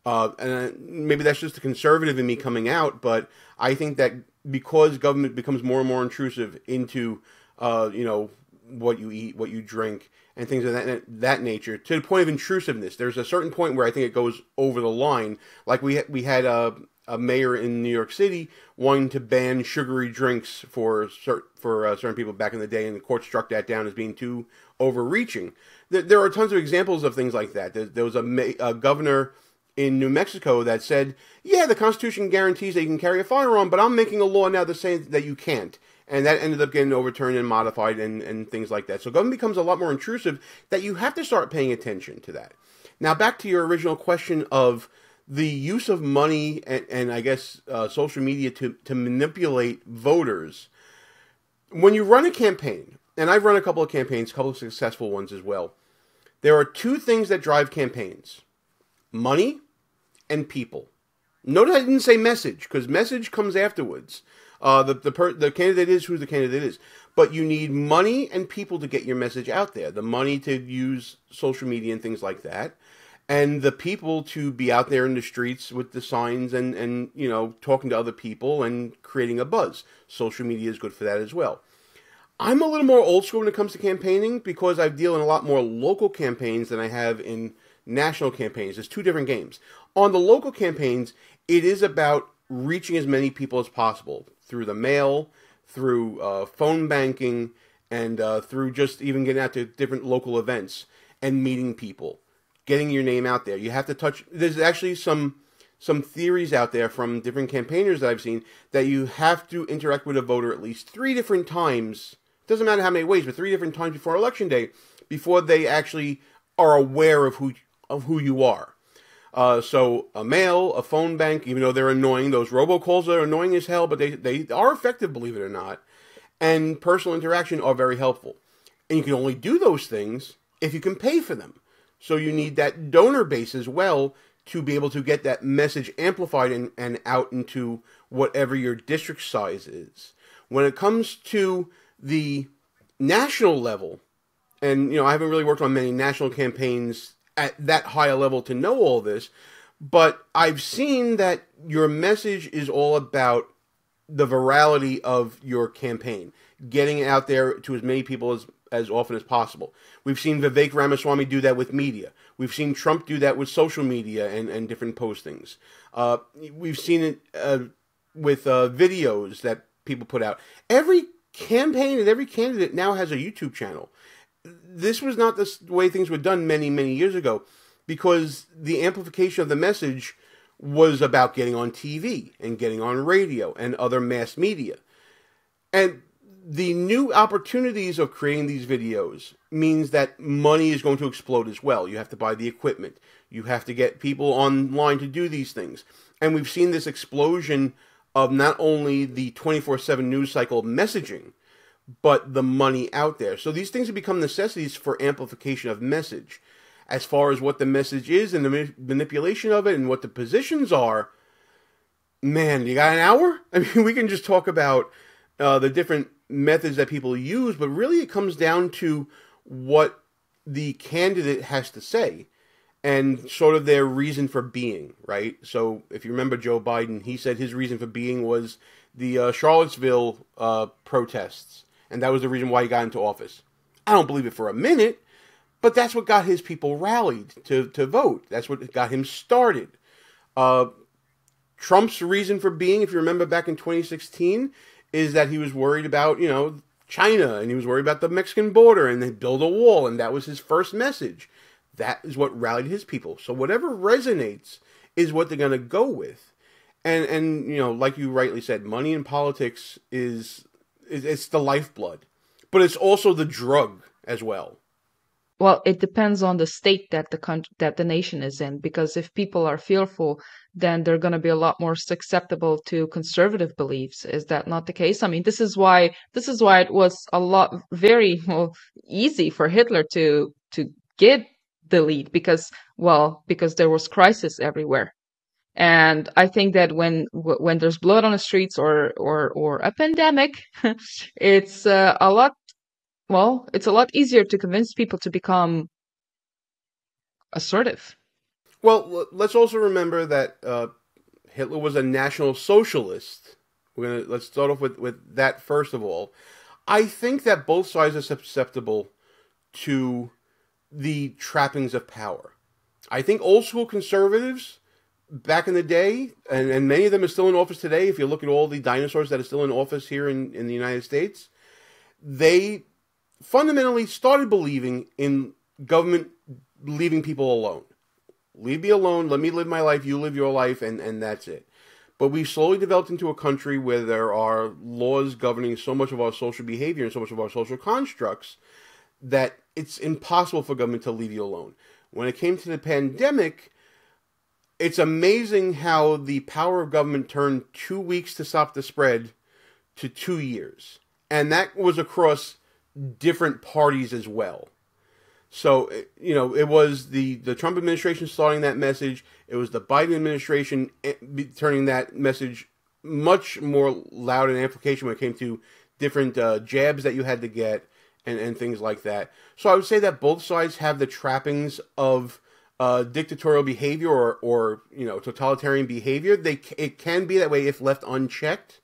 Uh, and maybe that's just the conservative in me coming out, but I think that because government becomes more and more intrusive into, uh, you know, what you eat, what you drink, and things of that that nature, to the point of intrusiveness, there's a certain point where I think it goes over the line. Like we we had a, a mayor in New York City wanting to ban sugary drinks for cer- for uh, certain people back in the day, and the court struck that down as being too overreaching. There, there are tons of examples of things like that. There, there was a, a governor in New Mexico that said, "Yeah, the Constitution guarantees that you can carry a firearm, but I'm making a law now that says that you can't." And that ended up getting overturned and modified and, and things like that. So government becomes a lot more intrusive that you have to start paying attention to that. Now, back to your original question of the use of money and, and I guess uh, social media to, to manipulate voters. When you run a campaign, and I've run a couple of campaigns, a couple of successful ones as well, there are two things that drive campaigns money and people. Notice I didn't say message because message comes afterwards. Uh, the the per, the candidate is who the candidate is, but you need money and people to get your message out there. The money to use social media and things like that, and the people to be out there in the streets with the signs and and you know talking to other people and creating a buzz. Social media is good for that as well. I'm a little more old school when it comes to campaigning because I deal in a lot more local campaigns than I have in national campaigns. It's two different games. On the local campaigns, it is about reaching as many people as possible through the mail, through uh, phone banking, and uh, through just even getting out to different local events and meeting people, getting your name out there. You have to touch. There's actually some some theories out there from different campaigners that I've seen that you have to interact with a voter at least three different times. It Doesn't matter how many ways, but three different times before election day, before they actually are aware of who of who you are. Uh, so a mail, a phone bank, even though they're annoying, those robocalls are annoying as hell, but they, they are effective, believe it or not. And personal interaction are very helpful. And you can only do those things if you can pay for them. So you need that donor base as well to be able to get that message amplified and, and out into whatever your district size is. When it comes to the national level, and you know, I haven't really worked on many national campaigns at that high a level to know all this, but I've seen that your message is all about the virality of your campaign, getting it out there to as many people as as often as possible. We've seen Vivek Ramaswamy do that with media. We've seen Trump do that with social media and, and different postings. Uh, we've seen it uh, with uh, videos that people put out. Every campaign and every candidate now has a YouTube channel. This was not the way things were done many, many years ago because the amplification of the message was about getting on TV and getting on radio and other mass media. And the new opportunities of creating these videos means that money is going to explode as well. You have to buy the equipment. You have to get people online to do these things. And we've seen this explosion of not only the 24 7 news cycle messaging, but the money out there. So these things have become necessities for amplification of message. As far as what the message is and the manipulation of it and what the positions are, man, you got an hour? I mean, we can just talk about uh, the different methods that people use, but really it comes down to what the candidate has to say and sort of their reason for being, right? So if you remember Joe Biden, he said his reason for being was the uh, Charlottesville uh, protests, and that was the reason why he got into office. I don't believe it for a minute, but that's what got his people rallied to, to vote. That's what got him started. Uh, Trump's reason for being, if you remember back in 2016, is that he was worried about, you know, China and he was worried about the Mexican border and they build a wall and that was his first message. That is what rallied his people. So whatever resonates is what they're going to go with. And and you know, like you rightly said, money in politics is, is it's the lifeblood, but it's also the drug as well. Well, it depends on the state that the country that the nation is in because if people are fearful, then they're going to be a lot more susceptible to conservative beliefs. Is that not the case? I mean, this is why this is why it was a lot very well, easy for Hitler to to get the lead because well because there was crisis everywhere. And I think that when when there's blood on the streets or or or a pandemic, it's uh, a lot well, it's a lot easier to convince people to become assertive. Well, let's also remember that uh, Hitler was a national socialist. We're gonna let's start off with with that first of all. I think that both sides are susceptible to the trappings of power. I think old school conservatives back in the day, and, and many of them are still in office today. If you look at all the dinosaurs that are still in office here in, in the United States, they fundamentally started believing in government leaving people alone. Leave me alone, let me live my life, you live your life, and, and that's it. But we've slowly developed into a country where there are laws governing so much of our social behavior and so much of our social constructs that it's impossible for government to leave you alone. When it came to the pandemic, it's amazing how the power of government turned two weeks to stop the spread to two years. And that was across different parties as well. So you know, it was the the Trump administration starting that message. It was the Biden administration eh, turning that message much more loud in amplification when it came to different uh, jabs that you had to get and and things like that. So I would say that both sides have the trappings of uh, dictatorial behavior or or you know totalitarian behavior. They it can be that way if left unchecked,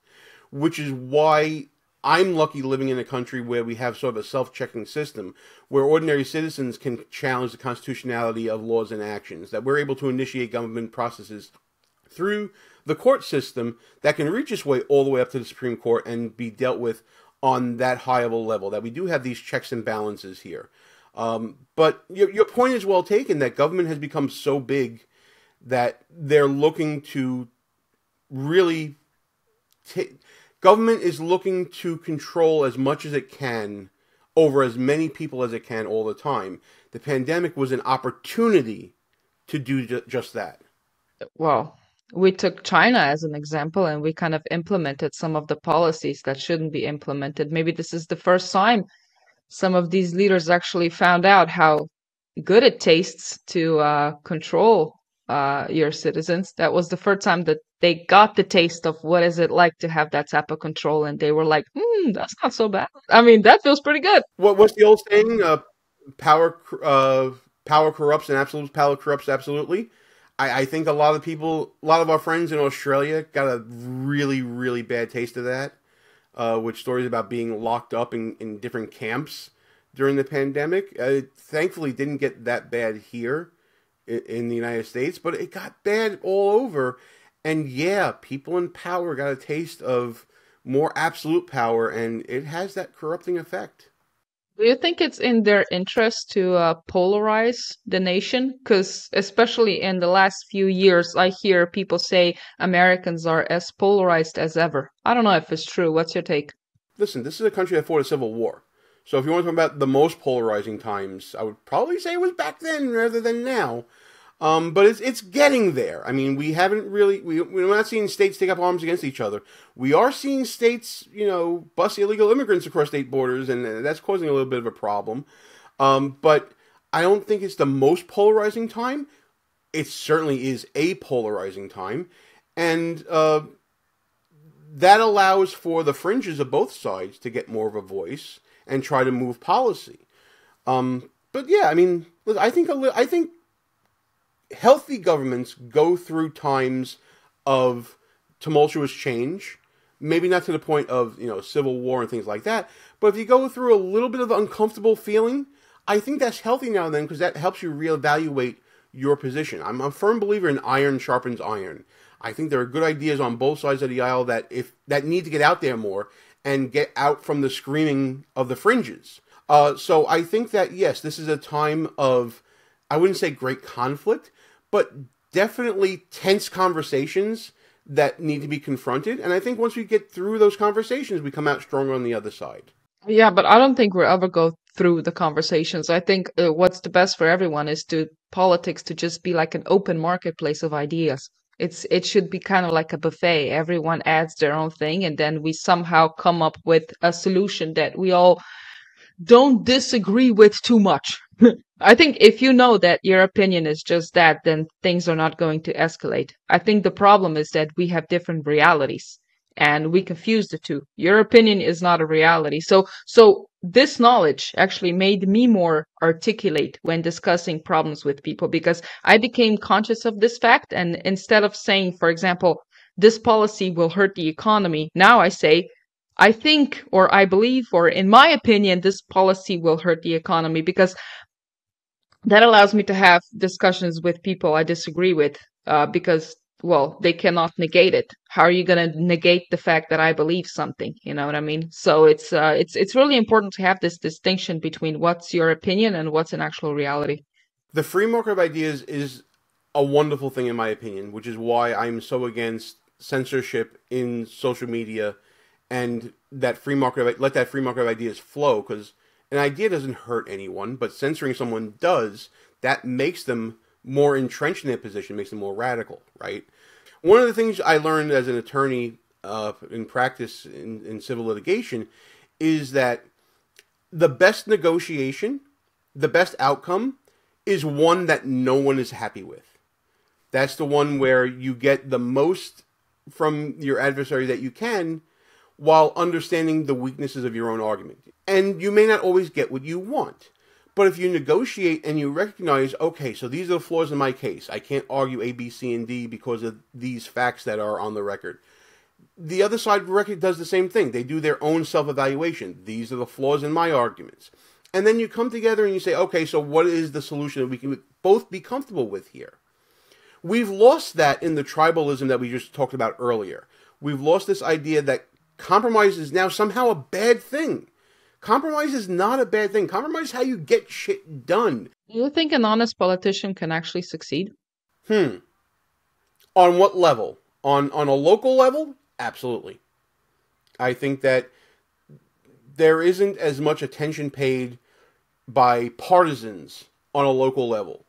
which is why I'm lucky living in a country where we have sort of a self-checking system where ordinary citizens can challenge the constitutionality of laws and actions, that we're able to initiate government processes through the court system that can reach its way all the way up to the Supreme Court and be dealt with on that high of a level, that we do have these checks and balances here. Um, but your, your point is well taken that government has become so big that they're looking to really take government is looking to control as much as it can over as many people as it can all the time. The pandemic was an opportunity to do ju- just that. Well, we took China as an example and we kind of implemented some of the policies that shouldn't be implemented. Maybe this is the first time some of these leaders actually found out how good it tastes to uh, control uh, your citizens. That was the first time that they got the taste of what is it like to have that type of control, and they were like, "Hmm, that's not so bad." I mean, that feels pretty good. What what's the old saying? Uh, power uh, power corrupts, and absolute power corrupts absolutely. I, I think a lot of people, a lot of our friends in Australia, got a really really bad taste of that. Uh, with stories about being locked up in, in different camps during the pandemic. Uh, it thankfully didn't get that bad here in, in the United States, but it got bad all over and yeah, people in power got a taste of more absolute power, and it has that corrupting effect. Do you think it's in their interest to uh, polarize the nation? Because, especially in the last few years, I hear people say Americans are as polarized as ever. I don't know if it's true. What's your take? Listen, this is a country that fought a civil war. So, if you want to talk about the most polarizing times, I would probably say it was back then rather than now. Um, but it's it's getting there. I mean, we haven't really we we're not seeing states take up arms against each other. We are seeing states, you know, bust illegal immigrants across state borders, and that's causing a little bit of a problem. Um, but I don't think it's the most polarizing time. It certainly is a polarizing time, and uh, that allows for the fringes of both sides to get more of a voice and try to move policy. Um, but yeah, I mean, I think a I think healthy governments go through times of tumultuous change, maybe not to the point of you know civil war and things like that, but if you go through a little bit of uncomfortable feeling, I think that's healthy now and then because that helps you reevaluate your position. I'm a firm believer in iron sharpens iron. I think there are good ideas on both sides of the aisle that if that need to get out there more and get out from the screaming of the fringes. Uh, so I think that yes, this is a time of I wouldn't say great conflict, but definitely tense conversations that need to be confronted. And I think once we get through those conversations, we come out stronger on the other side. Yeah, but I don't think we'll ever go through the conversations. I think uh, what's the best for everyone is to politics to just be like an open marketplace of ideas. It's it should be kind of like a buffet. Everyone adds their own thing, and then we somehow come up with a solution that we all don't disagree with too much. I think if you know that your opinion is just that, then things are not going to escalate. I think the problem is that we have different realities and we confuse the two. Your opinion is not a reality. So, so this knowledge actually made me more articulate when discussing problems with people because I became conscious of this fact. And instead of saying, for example, this policy will hurt the economy, now I say, I think, or I believe, or in my opinion, this policy will hurt the economy because that allows me to have discussions with people I disagree with uh, because well they cannot negate it. How are you going to negate the fact that i believe something? You know what i mean? So it's uh, it's it's really important to have this distinction between what's your opinion and what's an actual reality. The free market of ideas is a wonderful thing in my opinion which is why i'm so against censorship in social media and that free market of, let that free market of ideas flow because an idea doesn't hurt anyone, but censoring someone does. That makes them more entrenched in their position, makes them more radical, right? One of the things I learned as an attorney uh, in practice in, in civil litigation is that the best negotiation, the best outcome, is one that no one is happy with. That's the one where you get the most from your adversary that you can while understanding the weaknesses of your own argument. And you may not always get what you want. But if you negotiate and you recognize, okay, so these are the flaws in my case. I can't argue A, B, C, and D because of these facts that are on the record. The other side does the same thing. They do their own self evaluation. These are the flaws in my arguments. And then you come together and you say, okay, so what is the solution that we can both be comfortable with here? We've lost that in the tribalism that we just talked about earlier. We've lost this idea that compromise is now somehow a bad thing. Compromise is not a bad thing. Compromise is how you get shit done. Do you think an honest politician can actually succeed? Hmm. On what level? On on a local level? Absolutely. I think that there isn't as much attention paid by partisans on a local level.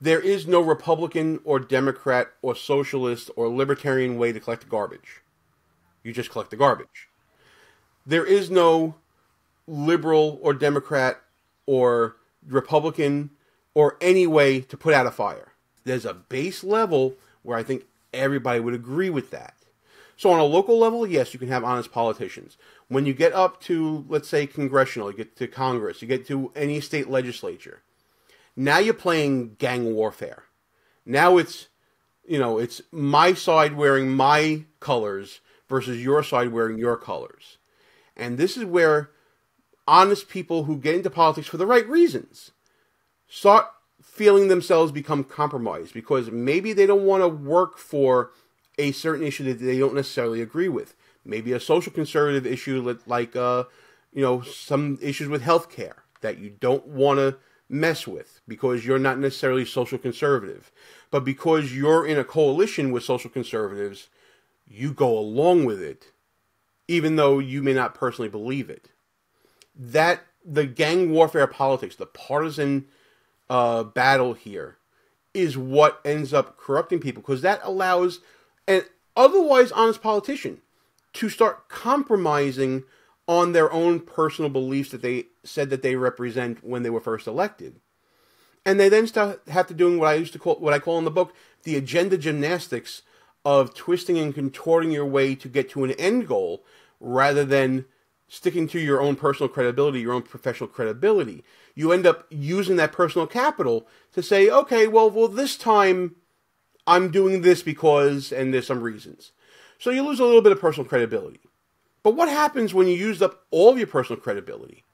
There is no Republican or Democrat or socialist or libertarian way to collect garbage. You just collect the garbage. There is no liberal or Democrat or Republican or any way to put out a fire. There's a base level where I think everybody would agree with that. So on a local level, yes, you can have honest politicians. When you get up to, let's say, congressional, you get to Congress, you get to any state legislature, now you're playing gang warfare. Now it's, you know, it's my side wearing my colors versus your side wearing your colors. And this is where honest people who get into politics for the right reasons start feeling themselves become compromised because maybe they don't want to work for a certain issue that they don't necessarily agree with. Maybe a social conservative issue like, uh, you know, some issues with healthcare that you don't want to mess with because you're not necessarily social conservative. But because you're in a coalition with social conservatives, you go along with it, even though you may not personally believe it. That the gang warfare politics, the partisan uh, battle here, is what ends up corrupting people because that allows an otherwise honest politician to start compromising on their own personal beliefs that they said that they represent when they were first elected. And they then start have to doing what I used to call what I call in the book the agenda gymnastics of twisting and contorting your way to get to an end goal rather than sticking to your own personal credibility, your own professional credibility. You end up using that personal capital to say, okay, well, well, this time I'm doing this because, and there's some reasons. So you lose a little bit of personal credibility. But what happens when you use up all of your personal credibility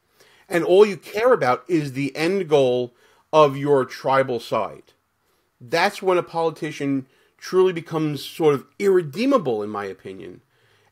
and all you care about is the end goal of your tribal side? That's when a politician truly becomes sort of irredeemable, in my opinion,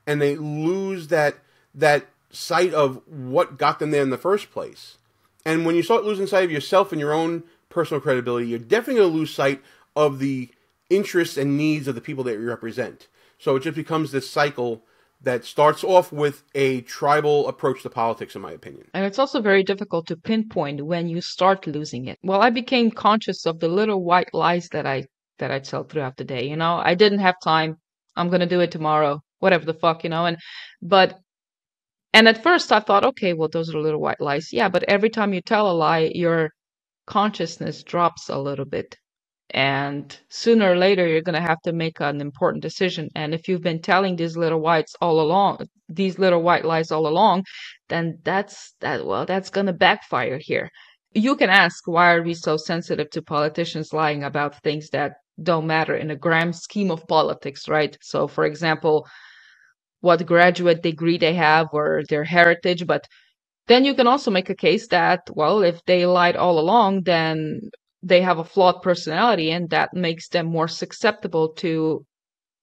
and they lose that that sight of what got them there in the first place. And when you start losing sight of yourself and your own personal credibility, you're definitely going to lose sight of the interests and needs of the people that you represent. So it just becomes this cycle that starts off with a tribal approach to politics, in my opinion. And it's also very difficult to pinpoint when you start losing it. Well, I became conscious of the little white lies that I that I'd tell throughout the day. You know, I didn't have time. I'm gonna do it tomorrow. Whatever the fuck, you know. And but and at first I thought, okay, well those are little white lies. Yeah, but every time you tell a lie, your consciousness drops a little bit and sooner or later you're going to have to make an important decision and if you've been telling these little whites all along these little white lies all along then that's that well that's going to backfire here you can ask why are we so sensitive to politicians lying about things that don't matter in a grand scheme of politics right so for example what graduate degree they have or their heritage but then you can also make a case that well if they lied all along then they have a flawed personality and that makes them more susceptible to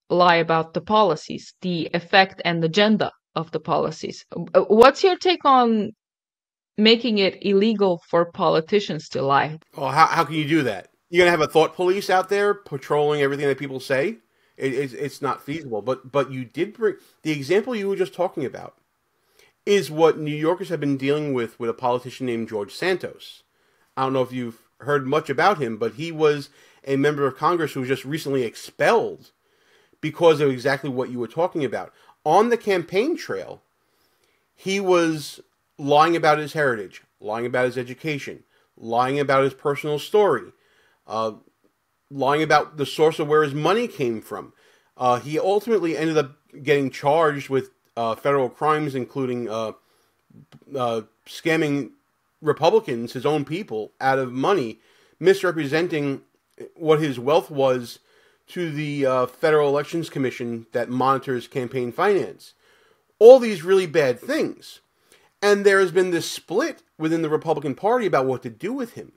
lie about the policies, the effect and agenda of the policies. What's your take on making it illegal for politicians to lie? Well, how, how can you do that? You're to have a thought police out there patrolling everything that people say? It, it's, it's not feasible. But, but you did bring the example you were just talking about is what New Yorkers have been dealing with with a politician named George Santos. I don't know if you've heard much about him, but he was a member of Congress who was just recently expelled because of exactly what you were talking about. On the campaign trail, he was lying about his heritage, lying about his education, lying about his personal story, uh, lying about the source of where his money came from. Uh, he ultimately ended up getting charged with uh, federal crimes, including uh, uh, scamming Republicans, his own people, out of money, misrepresenting what his wealth was to the uh, Federal Elections Commission that monitors campaign finance. All these really bad things. And there has been this split within the Republican Party about what to do with him.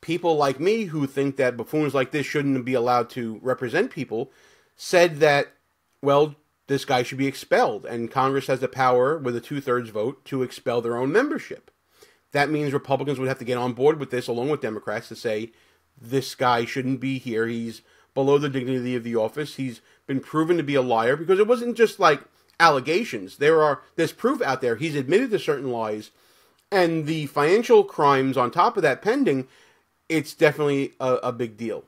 People like me who think that buffoons like this shouldn't be allowed to represent people said that, well, this guy should be expelled, and Congress has the power, with a two thirds vote, to expel their own membership that means Republicans would have to get on board with this along with Democrats to say this guy shouldn't be here. He's below the dignity of the office. He's been proven to be a liar because it wasn't just like allegations. There are there's proof out there. He's admitted to certain lies and the financial crimes on top of that pending, it's definitely a, a big deal.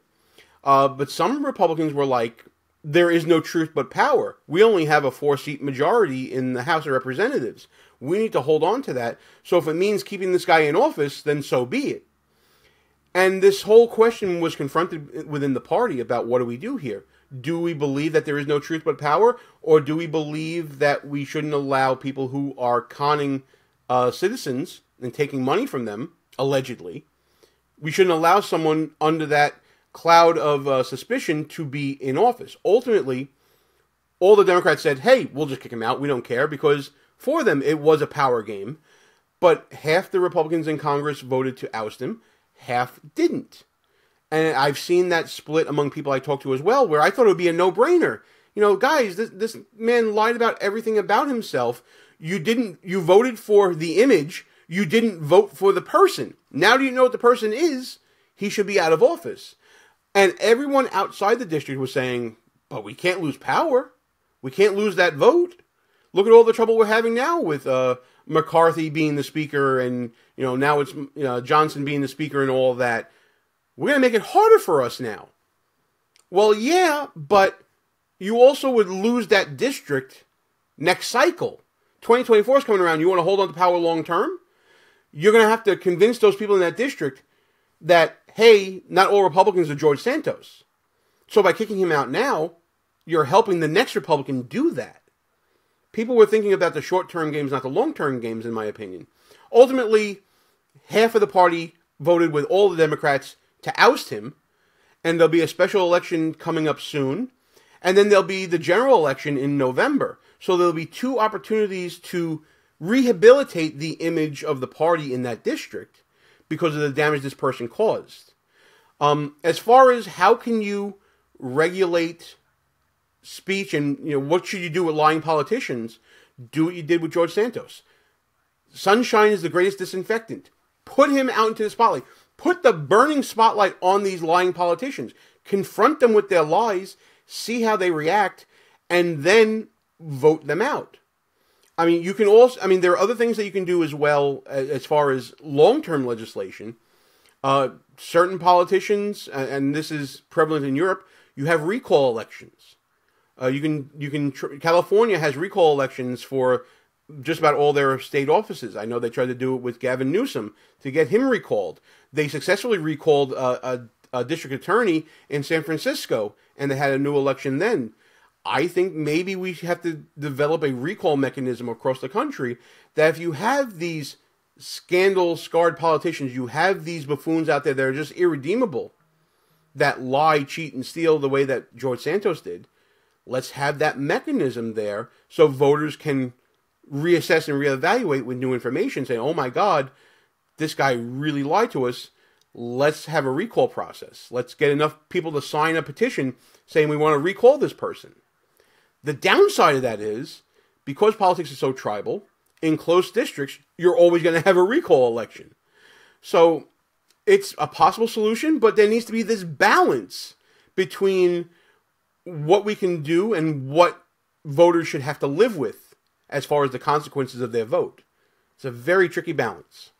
Uh, but some Republicans were like, there is no truth but power. We only have a four seat majority in the House of Representatives. We need to hold on to that. So if it means keeping this guy in office, then so be it. And this whole question was confronted within the party about what do we do here? Do we believe that there is no truth but power, or do we believe that we shouldn't allow people who are conning uh, citizens and taking money from them, allegedly, we shouldn't allow someone under that cloud of uh, suspicion to be in office. Ultimately, all the Democrats said, hey, we'll just kick him out. We don't care because for them it was a power game. But half the Republicans in Congress voted to oust him, half didn't. And I've seen that split among people I talked to as well, where I thought it would be a no brainer. You know, guys, this, this man lied about everything about himself. You didn't, you voted for the image, you didn't vote for the person. Now do you know what the person is? He should be out of office. And everyone outside the district was saying, but we can't lose power. We can't lose that vote. Look at all the trouble we're having now with uh, McCarthy being the speaker and, you know, now it's you know, Johnson being the speaker and all that. We're going to make it harder for us now. Well, yeah, but you also would lose that district next cycle. 2024 is coming around. You want to hold on to power long term? You're going to have to convince those people in that district that hey, not all Republicans are George Santos. So by kicking him out now, you're helping the next Republican do that. People were thinking about the short term games, not the long term games, in my opinion. Ultimately, half of the party voted with all the Democrats to oust him, and there'll be a special election coming up soon, and then there'll be the general election in November. So there'll be two opportunities to rehabilitate the image of the party in that district because of the damage this person caused. Um, as far as how can you regulate speech and you know what should you do with lying politicians, do what you did with George Santos. Sunshine is the greatest disinfectant. Put him out into the spotlight. Put the burning spotlight on these lying politicians. Confront them with their lies, see how they react, and then vote them out. I mean, you can also, I mean, there are other things that you can do as well as far as long term legislation. Uh, certain politicians, and this is prevalent in Europe, you have recall elections. Uh, you can, you can, California has recall elections for just about all their state offices. I know they tried to do it with Gavin Newsom to get him recalled. They successfully recalled a, a district attorney in San Francisco, and they had a new election then. I think maybe we have to develop a recall mechanism across the country that if you have these scandal scarred politicians, you have these buffoons out there that are just irredeemable, that lie, cheat, and steal the way that George Santos did. Let's have that mechanism there so voters can reassess and reevaluate with new information, saying, oh my God, this guy really lied to us. Let's have a recall process. Let's get enough people to sign a petition saying we want to recall this person. The downside of that is because politics is so tribal, in close districts, you're always going to have a recall election. So it's a possible solution, but there needs to be this balance between what we can do and what voters should have to live with as far as the consequences of their vote. It's a very tricky balance.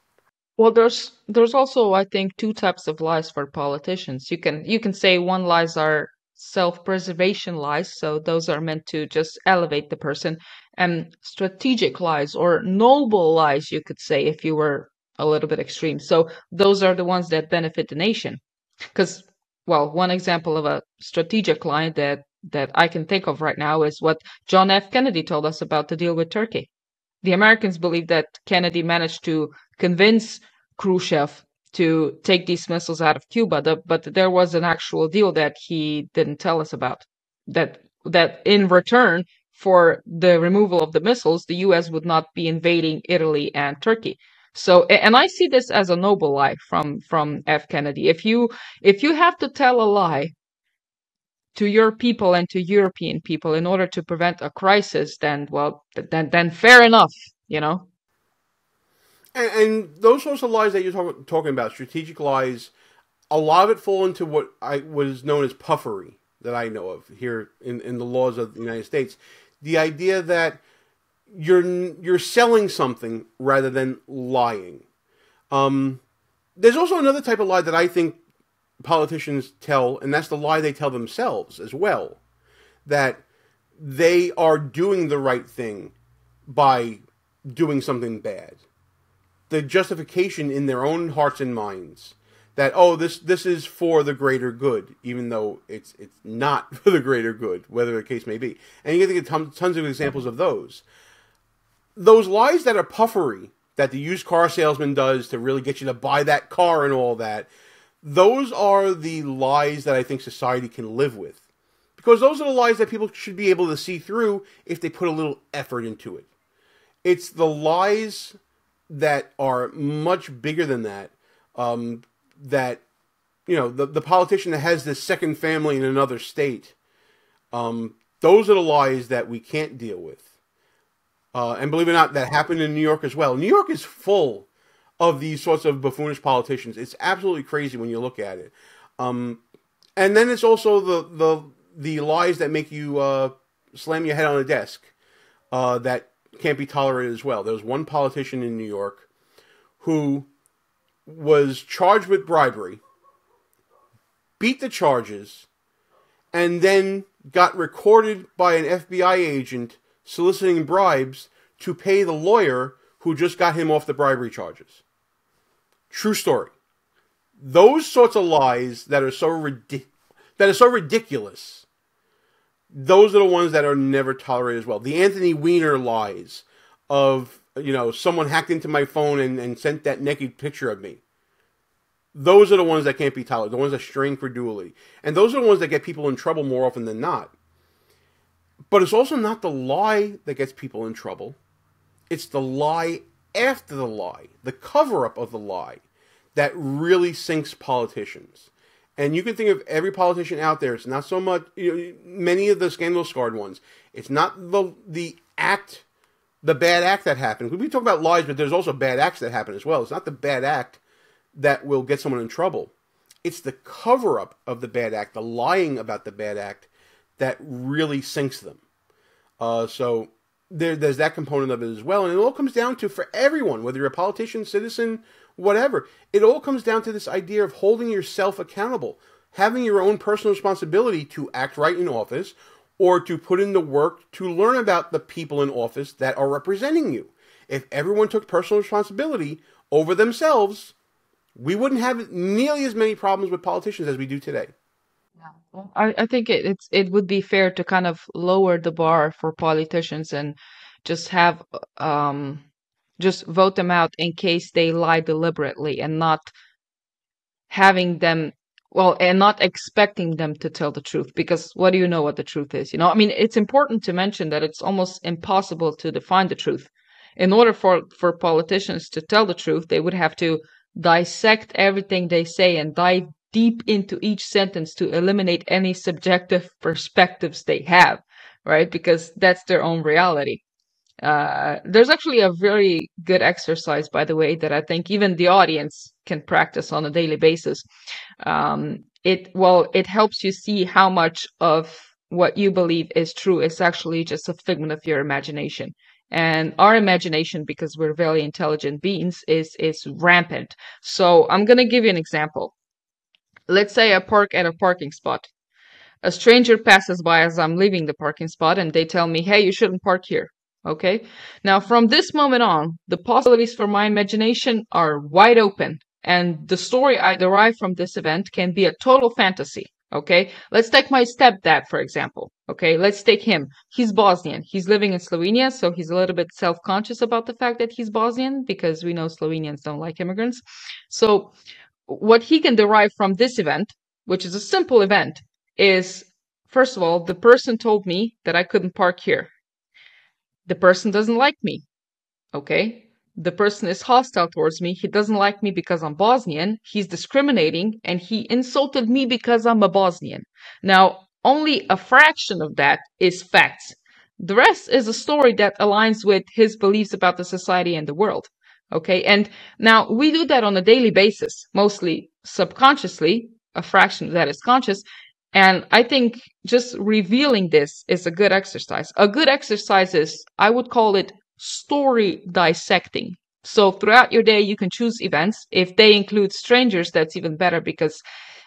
Well, there's there's also I think two types of lies for politicians. You can you can say one lies are self-preservation lies, so those are meant to just elevate the person, and strategic lies or noble lies, you could say, if you were a little bit extreme. So those are the ones that benefit the nation. Because, well, one example of a strategic lie that that I can think of right now is what John F. Kennedy told us about the deal with Turkey. The Americans believe that Kennedy managed to convince Khrushchev to take these missiles out of Cuba, but there was an actual deal that he didn't tell us about. That that in return for the removal of the missiles, the U.S. would not be invading Italy and Turkey. So, and I see this as a noble lie from from F. Kennedy. If you if you have to tell a lie to your people and to European people in order to prevent a crisis, then well, then then fair enough, you know. And, and those sorts of lies that you're talk, talking about, strategic lies, a lot of it fall into what I was known as puffery that I know of here in, in the laws of the United States. The idea that you're you're selling something rather than lying. Um, there's also another type of lie that I think politicians tell, and that's the lie they tell themselves as well, that they are doing the right thing by doing something bad the justification in their own hearts and minds that oh this this is for the greater good even though it's it's not for the greater good whether the case may be. And you can get tons, tons of examples of those. Those lies that are puffery that the used car salesman does to really get you to buy that car and all that those are the lies that i think society can live with. Because those are the lies that people should be able to see through if they put a little effort into it. It's the lies that are much bigger than that. Um, that you know the the politician that has this second family in another state. Um, those are the lies that we can't deal with. Uh, and believe it or not, that happened in New York as well. New York is full of these sorts of buffoonish politicians. It's absolutely crazy when you look at it. Um, and then it's also the the the lies that make you uh, slam your head on a desk. Uh, that can't be tolerated as well. There was one politician in New York who was charged with bribery, beat the charges, and then got recorded by an FBI agent soliciting bribes to pay the lawyer who just got him off the bribery charges. True story. Those sorts of lies that are so ridiculous that are so ridiculous those are the ones that are never tolerated as well. The Anthony Weiner lies of, you know, someone hacked into my phone and, and sent that naked picture of me. Those are the ones that can't be tolerated, the ones that strain credulity. And those are the ones that get people in trouble more often than not. But it's also not the lie that gets people in trouble. It's the lie after the lie, the cover up of the lie, that really sinks politicians. And you can think of every politician out there. It's not so much you know, many of the scandal scarred ones. It's not the the act, the bad act that happened. We talk about lies, but there's also bad acts that happen as well. It's not the bad act that will get someone in trouble. It's the cover up of the bad act, the lying about the bad act, that really sinks them. Uh, so there, there's that component of it as well, and it all comes down to for everyone, whether you're a politician, citizen, whatever. It all comes down to this idea of holding yourself accountable, having your own personal responsibility to act right in office, or to put in the work to learn about the people in office that are representing you. If everyone took personal responsibility over themselves, we wouldn't have nearly as many problems with politicians as we do today. Yeah. I, I think it, it's it would be fair to kind of lower the bar for politicians and just have um just vote them out in case they lie deliberately and not having them well and not expecting them to tell the truth because what do you know what the truth is you know i mean it's important to mention that it's almost impossible to define the truth in order for for politicians to tell the truth they would have to dissect everything they say and dive deep into each sentence to eliminate any subjective perspectives they have, right? Because that's their own reality. Uh, there's actually a very good exercise, by the way, that I think even the audience can practice on a daily basis. Um, it well, it helps you see how much of what you believe is true is actually just a figment of your imagination. And our imagination because we're very intelligent beings is is rampant. So i'm going to give you an example. Let's say i park at a parking spot. A stranger passes by as i'm leaving the parking spot and they tell me hey you shouldn't park here okay now from this moment on the possibilities for my imagination are wide open and the story i derive from this event can be a total fantasy Okay, let's take my stepdad, for example. Okay, let's take him. He's Bosnian. He's living in Slovenia, so he's a little bit self conscious about the fact that he's Bosnian because we know Slovenians don't like immigrants. So, what he can derive from this event, which is a simple event, is first of all, the person told me that I couldn't park here. The person doesn't like me. Okay, the person is hostile towards me. He doesn't like me because I'm Bosnian. He's discriminating and he insulted me because I'm a Bosnian. Now, only a fraction of that is facts. The rest is a story that aligns with his beliefs about the society and the world. Okay. And now we do that on a daily basis, mostly subconsciously. A fraction of that is conscious. And I think just revealing this is a good exercise. A good exercise is, I would call it story dissecting. So throughout your day, you can choose events. If they include strangers, that's even better because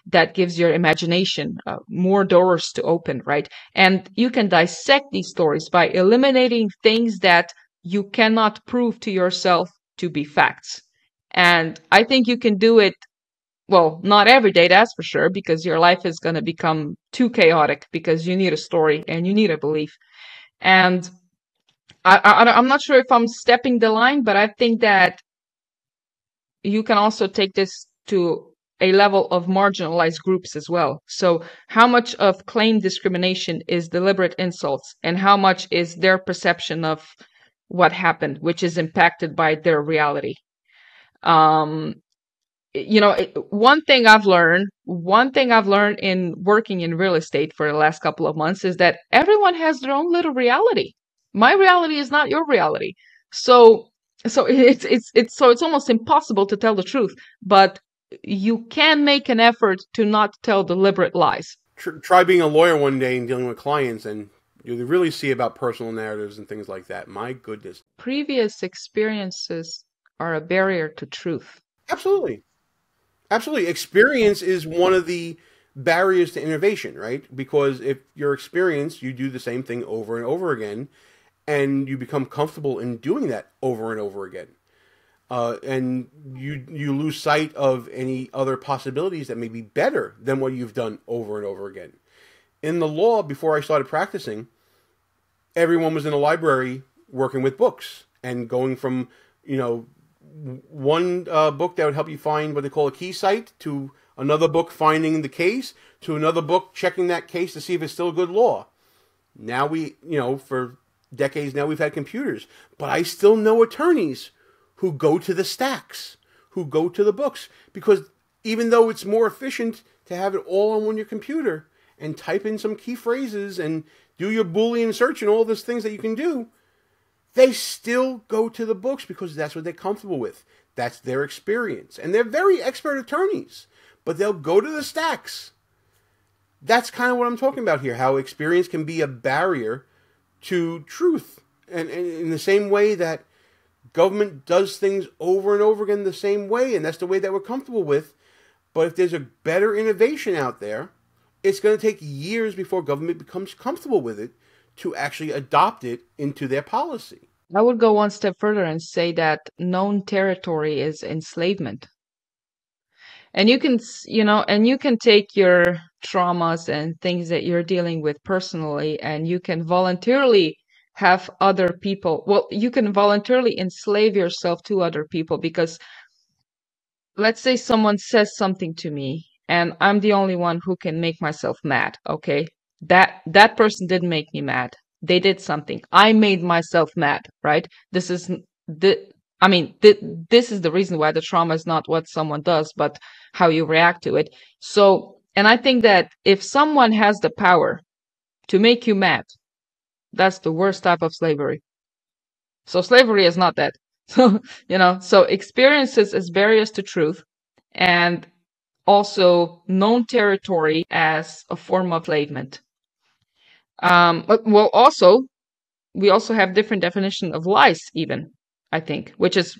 that gives your imagination uh, more doors to open, right? And you can dissect these stories by eliminating things that you cannot prove to yourself to be facts. And I think you can do it, well, not every day, that's for sure, because your life is going to become too chaotic because you need a story and you need a belief. And I, I, I'm not sure if I'm stepping the line, but I think that you can also take this to a level of marginalized groups as well. So, how much of claim discrimination is deliberate insults, and how much is their perception of what happened, which is impacted by their reality? Um, you know, one thing I've learned, one thing I've learned in working in real estate for the last couple of months is that everyone has their own little reality. My reality is not your reality. So so it's it's it's so it's almost impossible to tell the truth but you can make an effort to not tell deliberate lies. Try being a lawyer one day and dealing with clients and you really see about personal narratives and things like that. My goodness. Previous experiences are a barrier to truth. Absolutely absolutely experience is one of the barriers to innovation right because if you're experienced you do the same thing over and over again and you become comfortable in doing that over and over again. Uh, and you you lose sight of any other possibilities that may be better than what you've done over and over again. In the law, before I started practicing, everyone was in a library working with books and going from you know one uh, book that would help you find what they call a KeyCite to another book finding the case to another book checking that case to see if it's still good law. Now we you know for decades now we've had computers, but I still know attorneys who go to the stacks, who go to the books, because even though it's more efficient to have it all on your computer and type in some key phrases and do your Boolean search and all those things that you can do, they still go to the books because that's what they're comfortable with. That's their experience. And they're very expert attorneys, but they'll go to the stacks. That's kind of what I'm talking about here how experience can be a barrier to truth. And, and in the same way that government does things over and over again the same way, and that's the way that we're comfortable with. But if there's a better innovation out there, it's going to take years before government becomes comfortable with it to actually adopt it into their policy. I would go one step further and say that known territory is enslavement. And you can, you know, and you can take your traumas and things that you're dealing with personally, and you can voluntarily have other people. Well, you can voluntarily enslave yourself to other people because let's say someone says something to me and I'm the only one who can make myself mad, okay? That that person didn't make me mad. They did something. I made myself mad, right? This is the I mean, th- this is the reason why the trauma is not what someone does, but how you react to it. So, and I think that if someone has the power to make you mad, that's the worst type of slavery. So slavery is not that. So, you know, so experiences as barriers to truth and also known territory as a form of enslavement. Um, but well, also, we also have different definition of lies, even I think, which is,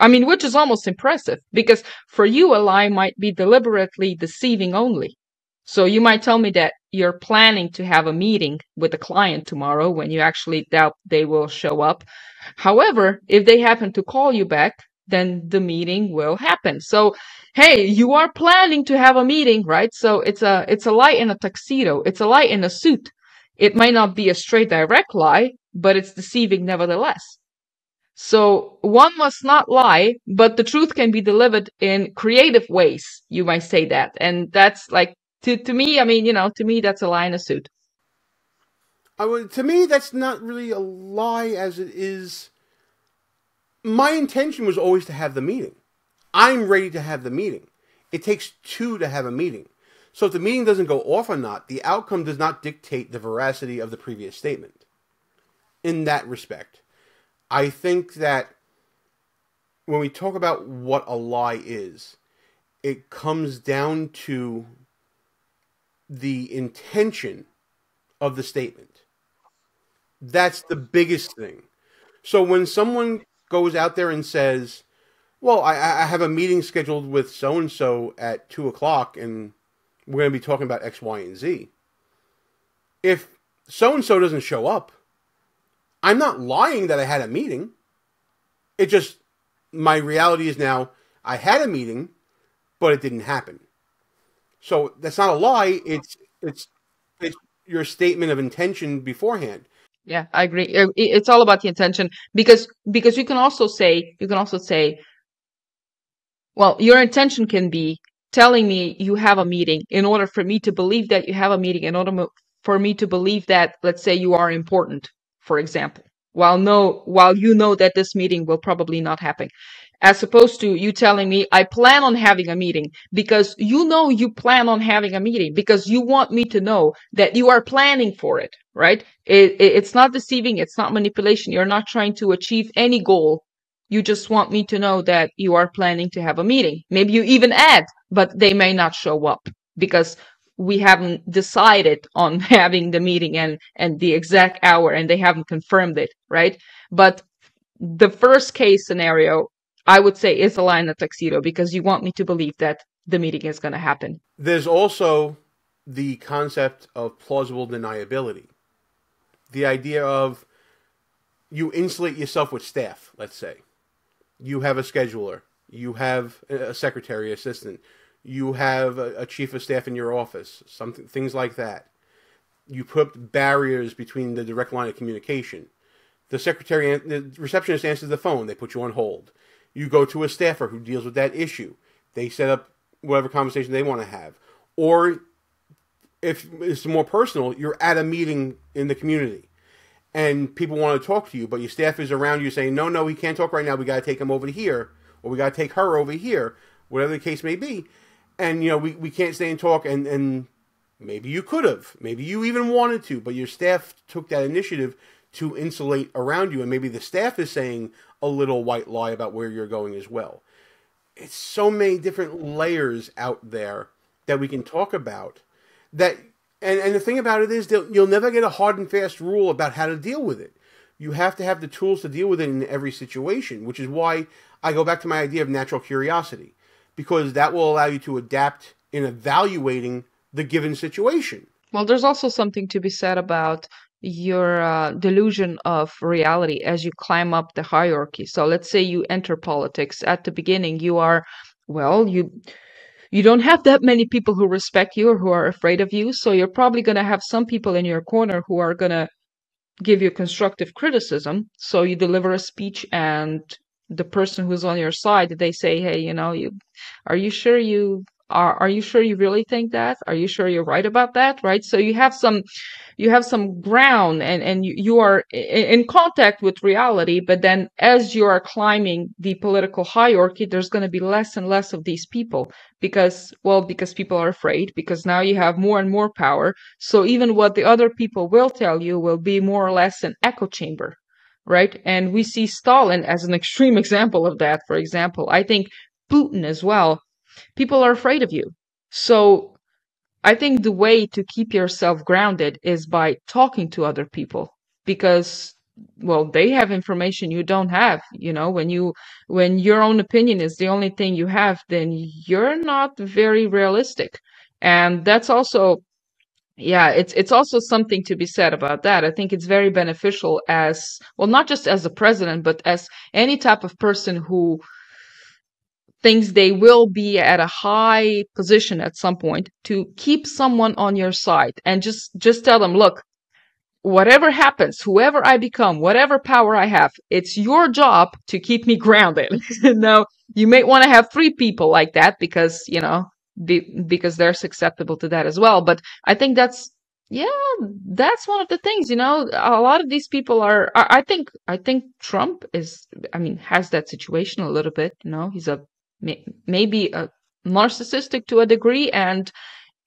I mean, which is almost impressive because for you, a lie might be deliberately deceiving only. So you might tell me that you're planning to have a meeting with a client tomorrow when you actually doubt they will show up. However, if they happen to call you back, then the meeting will happen. So, hey, you are planning to have a meeting, right? So it's a it's a lie in a tuxedo. It's a lie in a suit. It might not be a straight direct lie, but it's deceiving nevertheless. So one must not lie, but the truth can be delivered in creative ways. You might say that. And that's like to to me, I mean, you know, to me that's a lie in a suit. I would, to me, that's not really a lie as it is. My intention was always to have the meeting. I'm ready to have the meeting. It takes two to have a meeting. So if the meeting doesn't go off or not, the outcome does not dictate the veracity of the previous statement. In that respect, I think that when we talk about what a lie is, it comes down to the intention of the statement. That's the biggest thing. So when someone goes out there and says, "Well, I, I have a meeting scheduled with so and so at two o'clock, and we're going to be talking about X, Y, and Z," if so and so doesn't show up, I'm not lying that I had a meeting. It just my reality is now I had a meeting, but it didn't happen. So that's not a lie. It's it's it's your statement of intention beforehand. Yeah, I agree. Uh, it's all about the intention because because you can also say you can also say, well, your intention can be telling me you have a meeting in order for me to believe that you have a meeting in order for me to believe that let's say you are important, for example. While no while you know that this meeting will probably not happen as opposed to you telling me I plan on having a meeting because you know you plan on having a meeting because you want me to know that you are planning for it, right? It, it, it's not deceiving. It's not manipulation. You're not trying to achieve any goal. You just want me to know that you are planning to have a meeting. Maybe you even add, but they may not show up because we haven't decided on having the meeting and, and the exact hour and they haven't confirmed it, right? But the first case scenario I would say is a in a tuxedo because you want me to believe that the meeting is going to happen. There's also the concept of plausible deniability. The idea of you insulate yourself with staff, let's say. You have a scheduler, you have a secretary assistant, you have a, a chief of staff in your office, something things like that. You put barriers between the direct line of communication. The secretary, and the receptionist answers the phone, they put you on hold you go to a staffer who deals with that issue. They set up whatever conversation they want to have. Or if it's more personal, you're at a meeting in the community and people want to talk to you, but your staff is around you saying, no, no, we can't talk right now. We got to take him over here or we got to take her over here, whatever the case may be. and you know we, we can't stay and talk and and maybe you could have maybe you even wanted to but your staff took that initiative to insulate around you and maybe the staff is saying a little white lie about where you're going as well it's so many different layers out there that we can talk about that and, and the thing about it is you'll never get a hard and fast rule about how to deal with it. You have to have the tools to deal with it in every situation which is why i go back to my idea of natural curiosity because that will allow you to adapt in evaluating the given situation. Well, there's also something to be said about your uh, delusion of reality as you climb up the hierarchy. So let's say you enter politics. At the beginning, you are, well, you you don't have that many people who respect you or who are afraid of you. So you're probably going to have some people in your corner who are going to give you constructive criticism. So you deliver a speech and the person who's on your side, they say, "Hey, you know, you are you sure you are are you sure you really think that? Are you sure you're right about that?" Right? So you have some you have some ground and and you, you are in, contact with reality, but then as you are climbing the political hierarchy, there's going to be less and less of these people because well, because people are afraid because now you have more and more power. So even what the other people will tell you will be more or less an echo chamber right? And we see Stalin as an extreme example of that, for example. I think Putin as well. People are afraid of you. So I think the way to keep yourself grounded is by talking to other people because well they have information you don't have you know when you when your own opinion is the only thing you have then you're not very realistic and that's also yeah, it's it's also something to be said about that. I think it's very beneficial as well, not just as a president, but as any type of person who thinks they will be at a high position at some point to keep someone on your side and just just tell them, look, whatever happens, whoever I become, whatever power I have, it's your job to keep me grounded. now, you may want to have three people like that because, you know, be, because they're susceptible to that as well. But I think that's yeah, that's one of the things. You know, a lot of these people are. I, I think I think Trump is. I mean, has that situation a little bit. You know, he's a may, maybe a narcissistic to a degree, and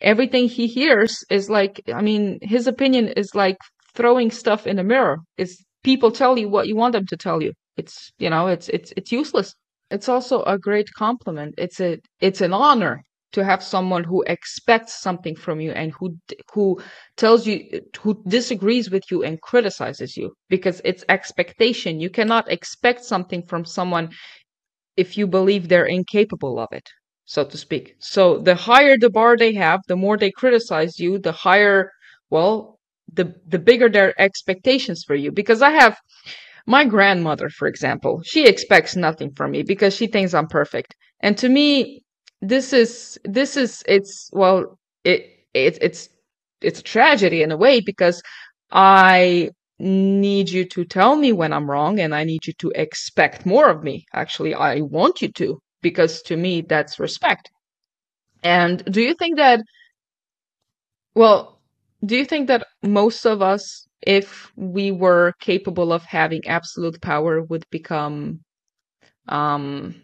everything he hears is like. I mean, his opinion is like throwing stuff in a mirror. It's people tell you what you want them to tell you. It's you know, it's it's it's useless. It's also a great compliment. It's a it's an honor to have someone who expects something from you and who who tells you who disagrees with you and criticizes you because it's expectation you cannot expect something from someone if you believe they're incapable of it so to speak. So the higher the bar they have the more they criticize you the higher well the the bigger their expectations for you. Because i have my grandmother for example she expects nothing from me because she thinks i'm perfect. And to me this is this is it's well it, it it's it's a tragedy in a way because I need you to tell me when I'm wrong and I need you to expect more of me. Actually, I want you to because to me that's respect. And do you think that well, do you think that most of us if we were capable of having absolute power would become um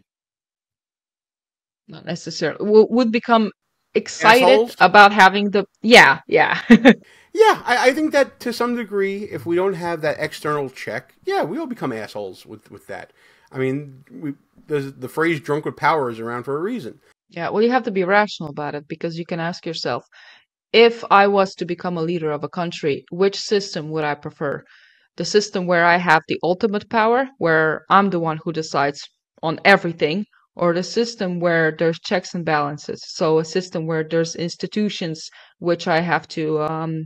not necessarily would become excited Assholes? about having the yeah yeah Yeah, I, I think that to some degree, if we don't have that external check, yeah, we will become assholes with with that. I mean, we, the the phrase "drunk with power" is around for a reason. yeah well you have to be rational about it because you can ask yourself if i was to become a leader of a country which system would i prefer the system where i have the ultimate power where i'm the one who decides on everything or the system where there's checks and balances so a system where there's institutions which i have to um,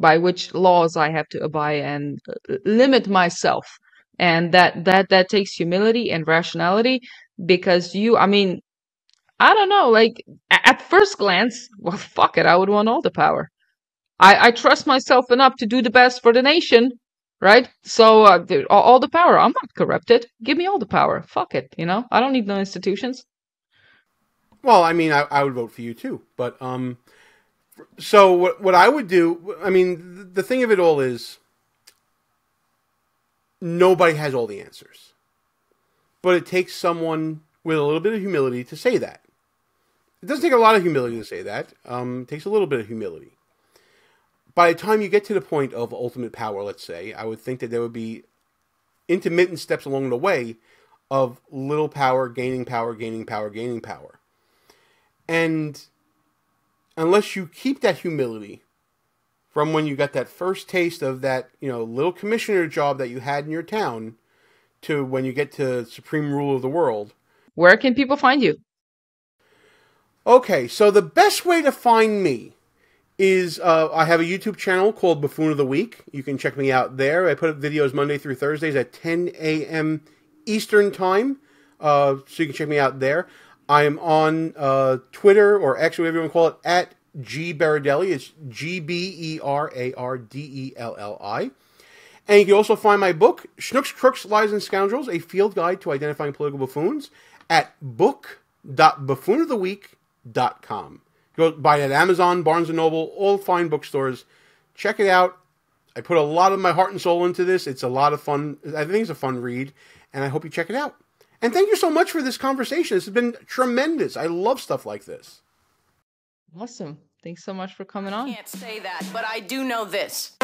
by which laws I have to abide and uh, limit myself. And that that that takes humility and rationality because you I mean I don't know like at first glance well fuck it I would want all the power. I I trust myself enough to do the best for the nation, right? So uh, all, the power. I'm not corrupted. Give me all the power. Fuck it, you know? I don't need no institutions. Well, I mean, I, I would vote for you too, but um, so what what I would do? I mean, the, the thing of it all is, nobody has all the answers, but it takes someone with a little bit of humility to say that. It doesn't take a lot of humility to say that. Um, it takes a little bit of humility. By the time you get to the point of ultimate power, let's say, I would think that there would be intermittent steps along the way of little power, gaining power, gaining power, gaining power. And unless you keep that humility from when you got that first taste of that, you know, little commissioner job that you had in your town to when you get to supreme rule of the world. Where can people find you? Okay, so the best way to find me is uh, I have a YouTube channel called Buffoon of the Week. You can check me out there. I put up videos Monday through Thursdays at 10 a.m. Eastern Time, uh, so you can check me out there. I am on uh, Twitter or X, whatever you want to call it, at G Berardelli. It's G B E R A R D E L L I. And you can also find my book, Schnooks, Crooks, Lies, and Scoundrels, a field guide to identifying political buffoons, at book.buffoonoftheweek.com. Go buy it at Amazon, Barnes & Noble, all fine bookstores. Check it out. I put a lot of my heart and soul into this. It's a lot of fun. I think it's a fun read, and I hope you check it out. And thank you so much for this conversation. This has been tremendous. I love stuff like this. Awesome. Thanks so much for coming on. I Can't say that, but I do know this.